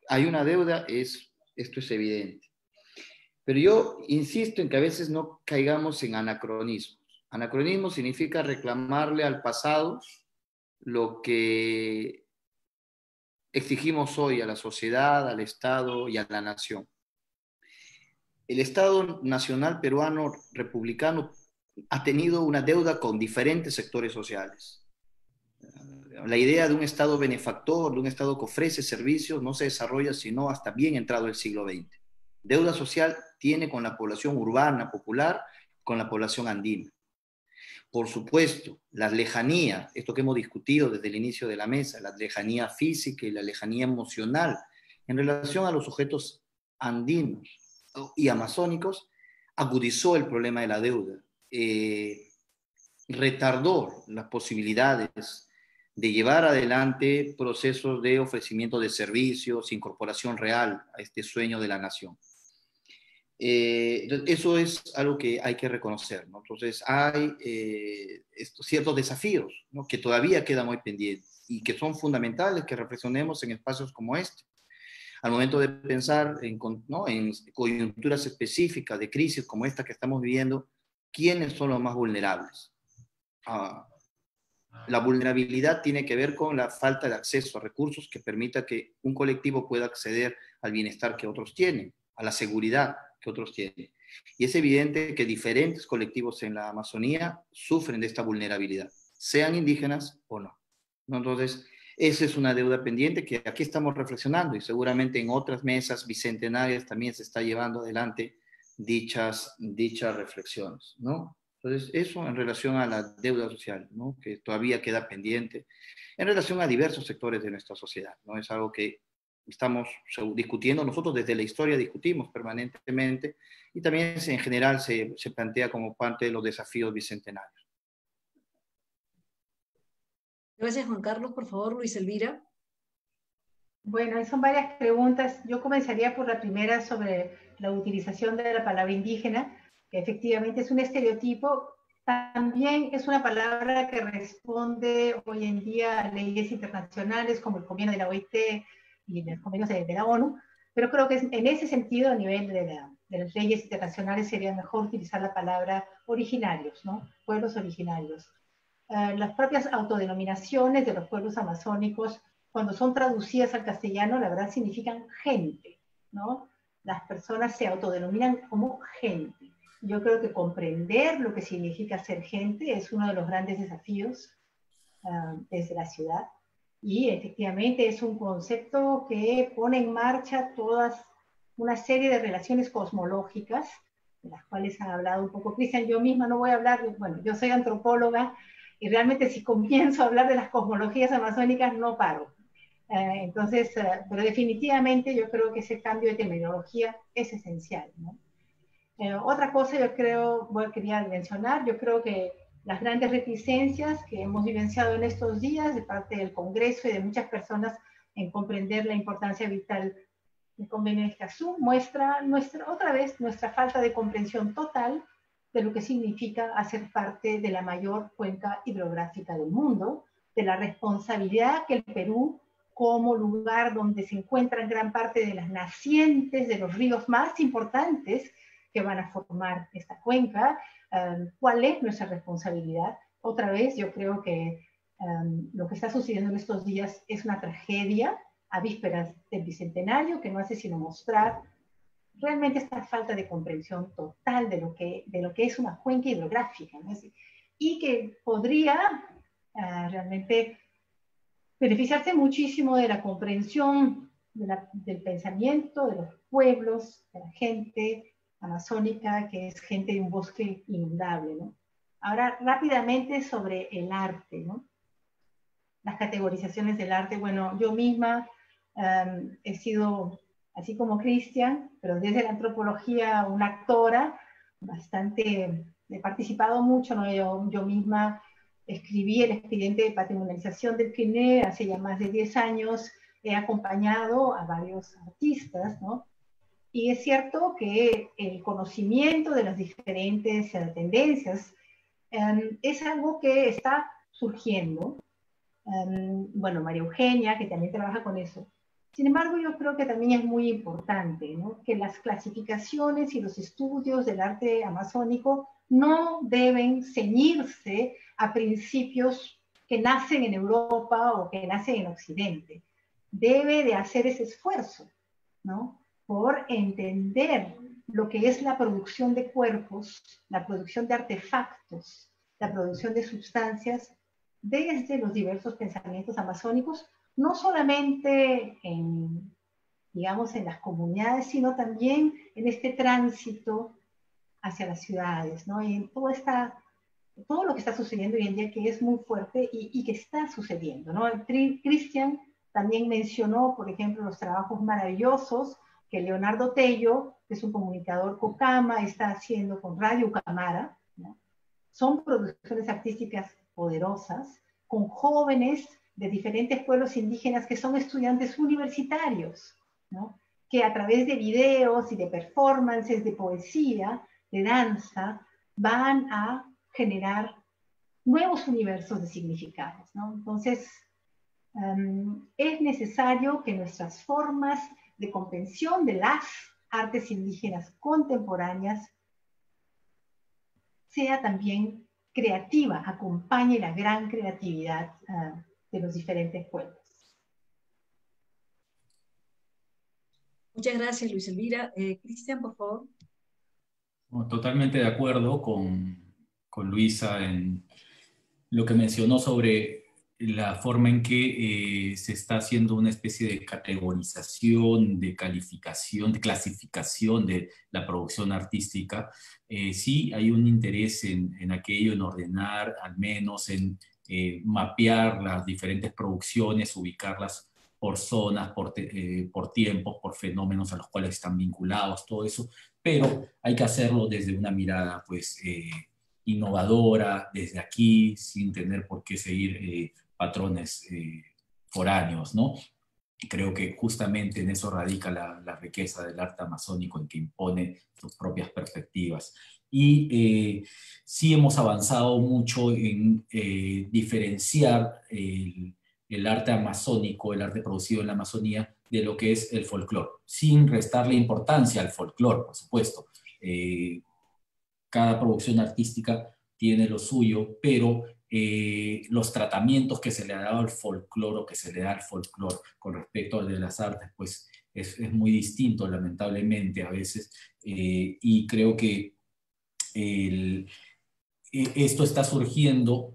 Hay una deuda, es, esto es evidente. Pero yo insisto en que a veces no caigamos en anacronismos. Anacronismo significa reclamarle al pasado lo que exigimos hoy a la sociedad, al Estado y a la nación. El Estado Nacional Peruano Republicano ha tenido una deuda con diferentes sectores sociales. La idea de un Estado benefactor, de un Estado que ofrece servicios, no se desarrolla sino hasta bien entrado el siglo XX. Deuda social tiene con la población urbana, popular, con la población andina. Por supuesto, la lejanía, esto que hemos discutido desde el inicio de la mesa, la lejanía física y la lejanía emocional en relación a los sujetos andinos y amazónicos, agudizó el problema de la deuda, eh, retardó las posibilidades de llevar adelante procesos de ofrecimiento de servicios, incorporación real a este sueño de la nación. Eh, eso es algo que hay que reconocer. Entonces, hay eh, estos ciertos desafíos que todavía quedan muy pendientes y que son fundamentales que reflexionemos en espacios como este. Al momento de pensar en, en coyunturas específicas de crisis como esta que estamos viviendo, ¿quiénes son los más vulnerables? Ah, la vulnerabilidad tiene que ver con la falta de acceso a recursos que permita que un colectivo pueda acceder al bienestar que otros tienen, a la seguridad que otros tienen. Y es evidente que diferentes colectivos en la Amazonía sufren de esta vulnerabilidad, sean indígenas o no. Entonces, esa es una deuda pendiente que aquí estamos reflexionando y seguramente en otras mesas bicentenarias también se está llevando adelante dichas, dichas reflexiones, ¿no? Entonces, eso en relación a la deuda social, ¿no? que todavía queda pendiente, en relación a diversos sectores de nuestra sociedad. ¿no? Es algo que estamos discutiendo, nosotros desde la historia discutimos permanentemente y también en general se, se plantea como parte de los desafíos bicentenarios. Gracias, Juan Carlos. Por favor, Luis Elvira. Bueno, son varias preguntas. Yo comenzaría por la primera sobre la utilización de la palabra indígena efectivamente es un estereotipo, también es una palabra que responde hoy en día a leyes internacionales como el convenio de la OIT y los convenios de, la ONU, pero creo que en ese sentido, a nivel de, las leyes internacionales, sería mejor utilizar la palabra originarios, ¿no? Pueblos originarios. Eh, las propias autodenominaciones de los pueblos amazónicos, cuando son traducidas al castellano, la verdad significan gente, ¿no? Las personas se autodenominan como gente. Yo creo que comprender lo que significa ser gente es uno de los grandes desafíos ah, desde la ciudad. Y efectivamente es un concepto que pone en marcha todas una serie de relaciones cosmológicas, de las cuales han hablado un poco Cristian. Yo misma no voy a hablar, bueno, yo soy antropóloga y realmente si comienzo a hablar de las cosmologías amazónicas no paro. Ah, entonces, ah, pero definitivamente yo creo que ese cambio de terminología es esencial. ¿no? Eh, otra cosa yo creo, bueno, quería mencionar, yo creo que las grandes reticencias que hemos vivenciado en estos días de parte del Congreso y de muchas personas en comprender la importancia vital del convenio de Escazú muestra nuestra, otra vez nuestra falta de comprensión total de lo que significa hacer parte de la mayor cuenca hidrográfica del mundo, de la responsabilidad que el Perú, como lugar donde se encuentran gran parte de las nacientes de los ríos más importantes, que van a formar esta cuenca, um, cuál es nuestra responsabilidad. Otra vez, yo creo que um, lo que está sucediendo en estos días es una tragedia a vísperas del Bicentenario que no hace sino mostrar realmente esta falta de comprensión total de lo que, de lo que es una cuenca hidrográfica y que podría uh, realmente beneficiarse muchísimo de la comprensión del pensamiento de los pueblos, de la gente, amazónica, que es gente de un bosque inundable. ¿no? Ahora, rápidamente sobre el arte, ¿no? las categorizaciones del arte. Bueno, yo misma em, he sido, así como Cristian, pero desde la antropología, una actora, bastante, he participado mucho, ¿no? yo, misma escribí el expediente de patrimonialización del CNE hace ya más de 10 años, he acompañado a varios artistas, ¿no? Y es cierto que el conocimiento de las diferentes eh, tendencias em, es algo que está surgiendo. Em, bueno, María Eugenia, que también trabaja con eso. Sin embargo, yo creo que también es muy importante que las clasificaciones y los estudios del arte amazónico no deben ceñirse a principios que nacen en Europa o que nacen en Occidente. Debe de hacer ese esfuerzo, ¿no? Por entender lo que es la producción de cuerpos, la producción de artefactos, la producción de sustancias desde los diversos pensamientos amazónicos, no solamente en, digamos, en las comunidades, sino también en este tránsito hacia las ciudades, ¿no? Y en todo, esta, todo lo que está sucediendo hoy en día que es muy fuerte y, y que está sucediendo, ¿no? Cristian también mencionó, por ejemplo, los trabajos maravillosos que Leonardo Tello, que es un comunicador Cocama, está haciendo con Radio Camara. Son producciones artísticas poderosas, con jóvenes de diferentes pueblos indígenas que son estudiantes universitarios, que a través de videos y de performances, de poesía, de danza, van a generar nuevos universos de significados. Entonces, um, es necesario que nuestras formas de comprensión de las artes indígenas contemporáneas sea también creativa, acompañe la gran creatividad uh, de los diferentes pueblos. Muchas gracias, Luis Elvira. Eh, Cristian, por favor. Bueno, totalmente de acuerdo con, con, Luisa en lo que mencionó sobre la forma en que eh, se está haciendo una especie de categorización, de calificación, de clasificación de la producción artística. Eh, sí hay un interés en, en, aquello, en ordenar, al menos en eh, mapear las diferentes producciones, ubicarlas por zonas, por, eh, por tiempos, por fenómenos a los cuales están vinculados, todo eso, pero hay que hacerlo desde una mirada pues eh, innovadora, desde aquí, sin tener por qué seguir eh, patrones eh, foráneos, ¿no? Creo que justamente en eso radica la, la, riqueza del arte amazónico, en que impone sus propias perspectivas. Y eh, sí hemos avanzado mucho en eh, diferenciar el, el, arte amazónico, el arte producido en la Amazonía, de lo que es el folclore, sin restarle importancia al folclore, por supuesto. Eh, cada producción artística tiene lo suyo, pero eh, los tratamientos que se le ha dado al folclore o que se le da al folclore con respecto al de las artes, pues es, es muy distinto, lamentablemente, a veces. Eh, y creo que el, e, esto está surgiendo,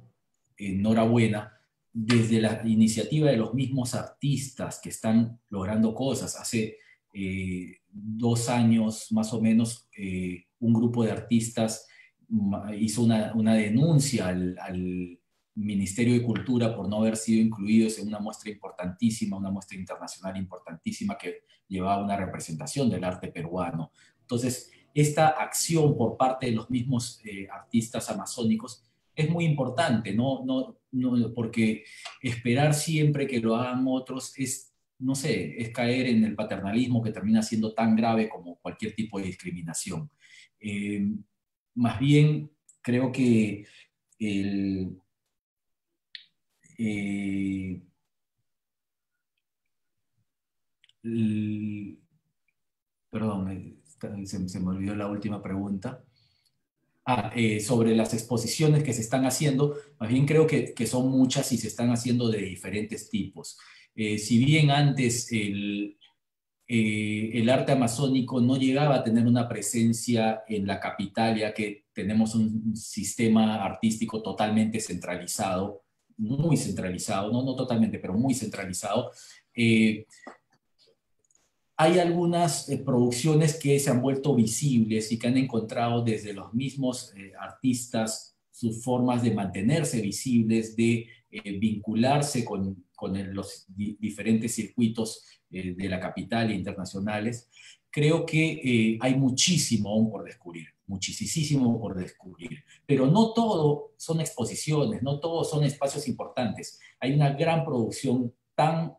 enhorabuena, desde la iniciativa de los mismos artistas que están logrando cosas. Hace eh, dos años, más o menos, eh, un grupo de artistas hizo una, una denuncia al, al, Ministerio de Cultura por no haber sido incluidos en una muestra importantísima, una muestra internacional importantísima que llevaba una representación del arte peruano. Entonces, esta acción por parte de los mismos eh, artistas amazónicos es muy importante, ¿no? No, no, porque esperar siempre que lo hagan otros es, no sé, es caer en el paternalismo que termina siendo tan grave como cualquier tipo de discriminación. Eh, más bien, creo que el, eh, perdón, se, se, me olvidó la última pregunta. Ah, eh, sobre las exposiciones que se están haciendo, más bien creo que, que son muchas y se están haciendo de diferentes tipos. Eh, si bien antes el, eh, el arte amazónico no llegaba a tener una presencia en la capital, ya que tenemos un sistema artístico totalmente centralizado, muy centralizado, no, no totalmente, pero muy centralizado. Eh, hay algunas eh, producciones que se han vuelto visibles y que han encontrado desde los mismos eh, artistas sus formas de mantenerse visibles, de eh, vincularse con, con el, los di diferentes circuitos eh, de la capital e internacionales, creo que eh, hay muchísimo aún por descubrir, muchísimo por descubrir. Pero no todo son exposiciones, no todos son espacios importantes. Hay una gran producción tan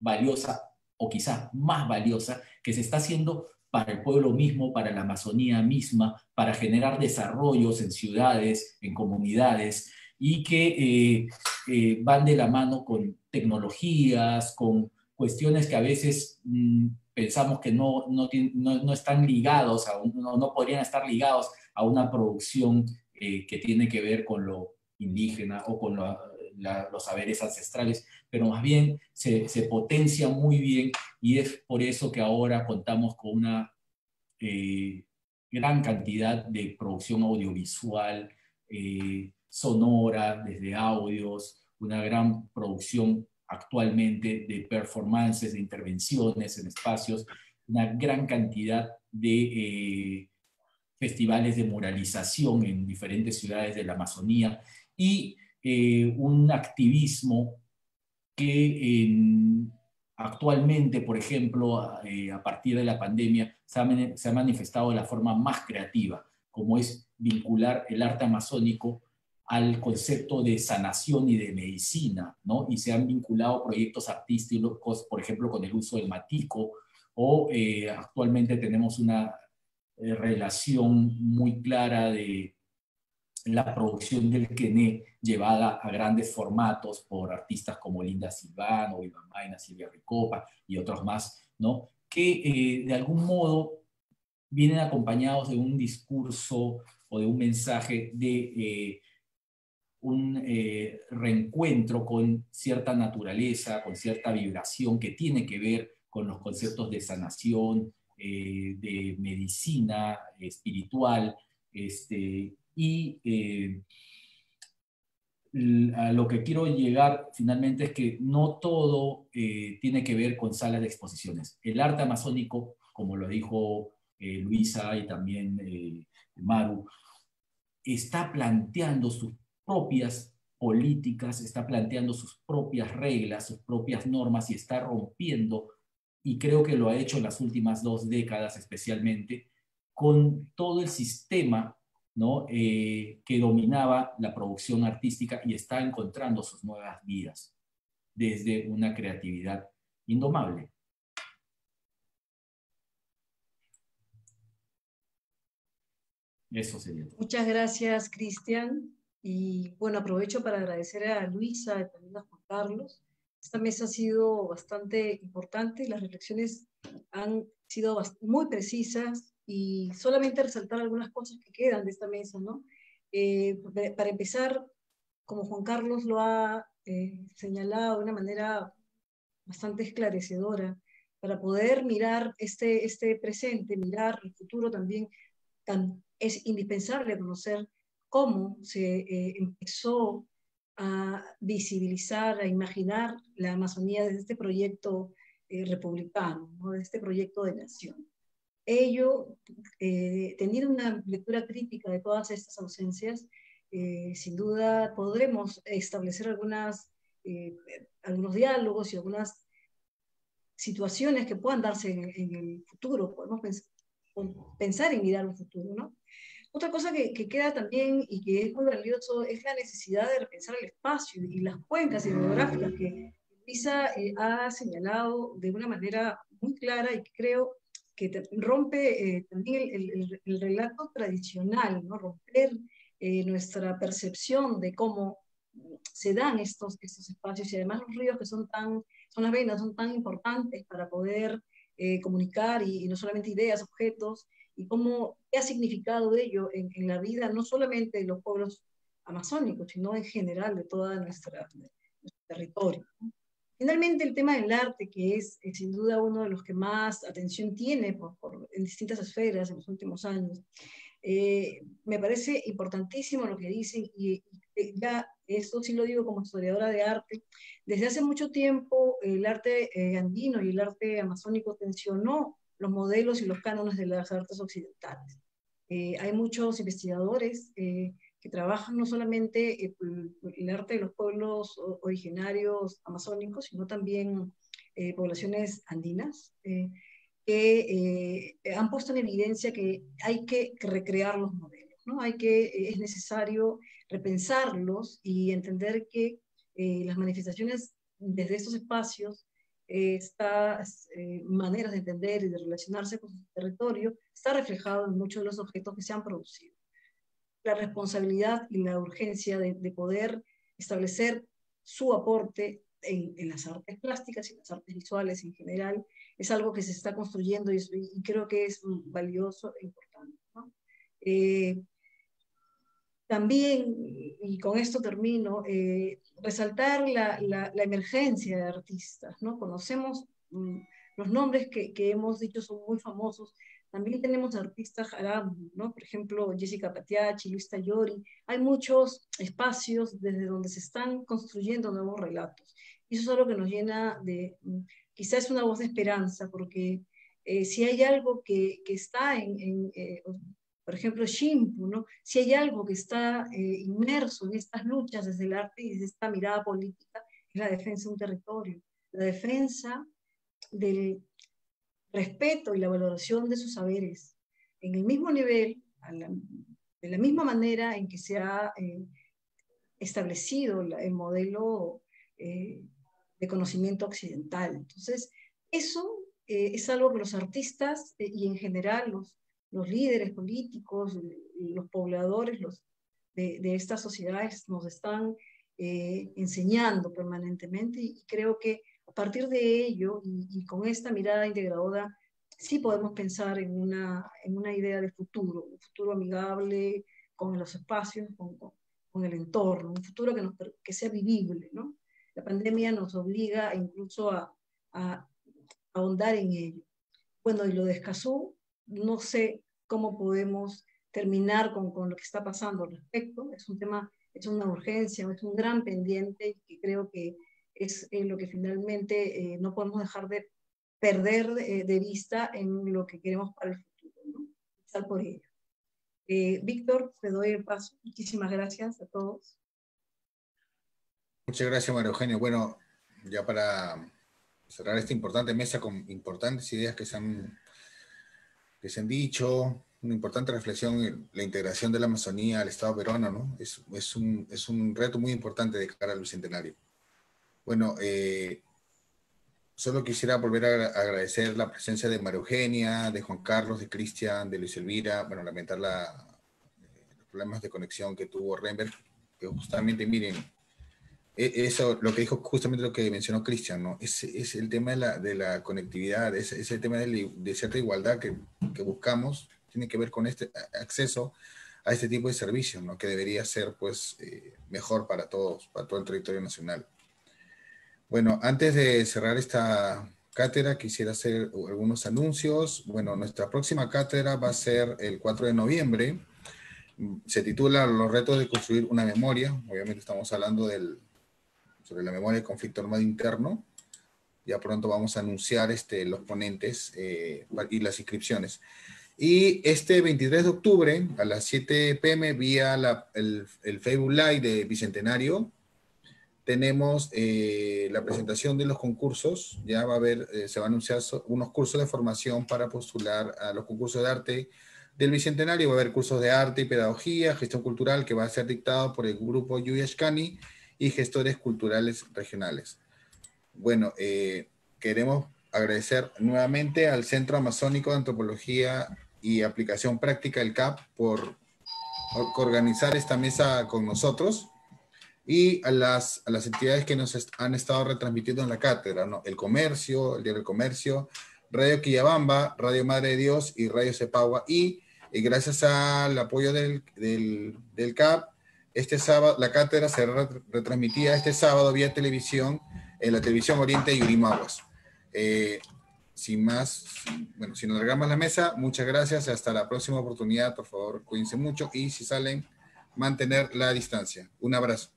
valiosa o quizás más valiosa que se está haciendo para el pueblo mismo, para la Amazonía misma, para generar desarrollos en ciudades, en comunidades, y que eh, eh, van de la mano con tecnologías, con cuestiones que a veces mmm, pensamos que no, no, no, están ligados, a un, no, podrían estar ligados a una producción eh, que tiene que ver con lo indígena o con lo, los saberes ancestrales, pero más bien se, se, potencia muy bien y es por eso que ahora contamos con una gran cantidad de producción audiovisual, sonora, desde audios, una gran producción actualmente de performances, de intervenciones en espacios, una gran cantidad de eh, festivales de moralización en diferentes ciudades de la Amazonía y eh, un activismo que actualmente, por ejemplo, eh, a partir de la pandemia, se ha, se ha manifestado de la forma más creativa, como es vincular el arte amazónico al concepto de sanación y de medicina, ¿no? Y se han vinculado proyectos artísticos, por ejemplo, con el uso del matico, o eh, actualmente tenemos una eh, relación muy clara de la producción del quené llevada a grandes formatos por artistas como Linda Silvano, Iván Maina, Silvia Ricopa y otros más, ¿no? que eh, de algún modo vienen acompañados de un discurso o de un mensaje de un eh, reencuentro con cierta naturaleza, con cierta vibración que tiene que ver con los conceptos de sanación, eh, de medicina espiritual, este, y eh, a lo que quiero llegar finalmente es que no todo tiene que ver con salas de exposiciones. El arte amazónico, como lo dijo Luisa y también Maru, está planteando sus propias políticas, está planteando sus propias reglas, sus propias normas y está rompiendo, y creo que lo ha hecho en las últimas dos décadas especialmente, con todo el sistema ¿no? Eh, que dominaba la producción artística y está encontrando sus nuevas vidas desde una creatividad indomable. Eso sería Muchas gracias, Cristian. Y bueno, aprovecho para agradecer a Luisa y también a Juan Carlos. Esta mesa ha sido bastante importante, las reflexiones han sido muy precisas y solamente resaltar algunas cosas que quedan de esta mesa, ¿no? Eh, para empezar, como Juan Carlos lo ha eh, señalado de una manera bastante esclarecedora, para poder mirar este, este presente, mirar el futuro también, es indispensable conocer cómo se eh, empezó a visibilizar, a imaginar la Amazonía desde este proyecto eh, republicano, desde este proyecto de nación. Ello, eh, teniendo una lectura crítica de todas estas ausencias, sin duda podremos establecer algunas, algunos diálogos y algunas situaciones que puedan darse en, en el futuro. Podemos pensar en mirar un futuro, ¿no? Otra cosa que, queda también y que es muy valioso es la necesidad de repensar el espacio y las cuencas hidrográficas que Luisa eh, ha señalado de una manera muy clara y que creo que rompe eh, también el, relato tradicional, ¿no? romper eh, nuestra percepción de cómo se dan estos, estos espacios y además los ríos que son tan, son las venas, son tan importantes para poder comunicar y, no solamente ideas, objetos, y cómo, qué ha significado ello en, en, la vida, no solamente de los pueblos amazónicos, sino en general de todo nuestro territorio. Finalmente, el tema del arte, que es, sin duda uno de los que más atención tiene por, en distintas esferas en los últimos años, eh, me parece importantísimo lo que dicen y, ya esto sí lo digo como historiadora de arte, desde hace mucho tiempo el arte eh, andino y el arte amazónico tensionó los modelos y los cánones de las artes occidentales. Eh, hay muchos investigadores eh, que trabajan no solamente el, el, arte de los pueblos originarios amazónicos, sino también eh, poblaciones andinas, que han puesto en evidencia que hay que recrear los modelos, ¿no? hay que, es necesario repensarlos y entender que las manifestaciones desde estos espacios estas eh, maneras de entender y de relacionarse con su territorio está reflejado en muchos de los objetos que se han producido. La responsabilidad y la urgencia de, poder establecer su aporte en, las artes plásticas y las artes visuales en general es algo que se está construyendo y, creo que es valioso e importante. Eh, también, y con esto termino, eh, resaltar la, la, emergencia de artistas, ¿no? Conocemos mm, los nombres que, que, hemos dicho son muy famosos, también tenemos artistas Haram, ¿no? Por ejemplo, Jessica Patiachi, Luis Tayori. Hay muchos espacios desde donde se están construyendo nuevos relatos. Y eso es algo que nos llena de, mm, quizás una voz de esperanza, porque eh, si hay algo que, que está en, en eh, por ejemplo, Shimpu, ¿no? Si hay algo que está eh, inmerso en estas luchas desde el arte y desde esta mirada política, es la defensa de un territorio, la defensa del respeto y la valoración de sus saberes, en el mismo nivel, de la misma manera en que se ha eh, establecido el modelo eh, de conocimiento occidental. Entonces, eso es algo que los artistas y en general los los líderes políticos, los pobladores los, de, de estas sociedades nos están eh, enseñando permanentemente y creo que a partir de ello y, con esta mirada integradora sí podemos pensar en una, en una idea de futuro, un futuro amigable con los espacios, con, con, el entorno, un futuro que, nos, que sea vivible. ¿no? La pandemia nos obliga incluso a, a ahondar en ello. Bueno, y lo de Escazú no sé cómo podemos terminar con, con, lo que está pasando al respecto. Es un tema, es una urgencia, es un gran pendiente que creo que es eh, lo que finalmente eh, no podemos dejar de perder de, de, vista en lo que queremos para el futuro. ¿no? por ello. Eh, Víctor, te doy el paso. Muchísimas gracias a todos. Muchas gracias, María Eugenia. Bueno, ya para cerrar esta importante mesa con importantes ideas que se han que se han dicho, una importante reflexión, la integración de la Amazonía al Estado peruano, ¿no? Es, es, un, es un, reto muy importante de cara al Bicentenario. Bueno, eh, solo quisiera volver a agradecer la presencia de María Eugenia, de Juan Carlos, de Cristian, de Luis Elvira, bueno, lamentar la, los problemas de conexión que tuvo Renberg, que justamente, miren, eso, lo que dijo justamente lo que mencionó Cristian, ¿no? Es, es, el tema de la, de la conectividad, es, es, el tema de, de cierta igualdad que, que, buscamos, tiene que ver con este acceso a este tipo de servicios, ¿no? Que debería ser, pues, eh, mejor para todos, para todo el territorio nacional. Bueno, antes de cerrar esta cátedra, quisiera hacer algunos anuncios. Bueno, nuestra próxima cátedra va a ser el 4 de noviembre. Se titula Los retos de construir una memoria. Obviamente estamos hablando del, sobre la memoria del conflicto armado interno. Ya pronto vamos a anunciar este, los ponentes eh, y las inscripciones. Y este 23 de octubre a las 7 pm vía la, el, el, Facebook Live de Bicentenario tenemos eh, la presentación de los concursos. Ya va a haber, eh, se va a anunciar unos cursos de formación para postular a los concursos de arte del Bicentenario. Va a haber cursos de arte y pedagogía, gestión cultural que va a ser dictado por el grupo Yuyashkani y gestores culturales regionales. Bueno, eh, queremos agradecer nuevamente al Centro Amazónico de Antropología y Aplicación Práctica, el CAP, por organizar esta mesa con nosotros y a las, a las entidades que nos han estado retransmitiendo en la cátedra, ¿no? el comercio, el Día del Comercio, Radio Quillabamba, Radio Madre de Dios y Radio Cepagua. Y, y gracias al apoyo del, del CAP, este sábado, la cátedra será retransmitida este sábado vía televisión en la televisión Oriente de Yurimaguas. Eh, sin más, bueno, si nos largamos la mesa, muchas gracias. Hasta la próxima oportunidad. Por favor, cuídense mucho y si salen, mantener la distancia. Un abrazo.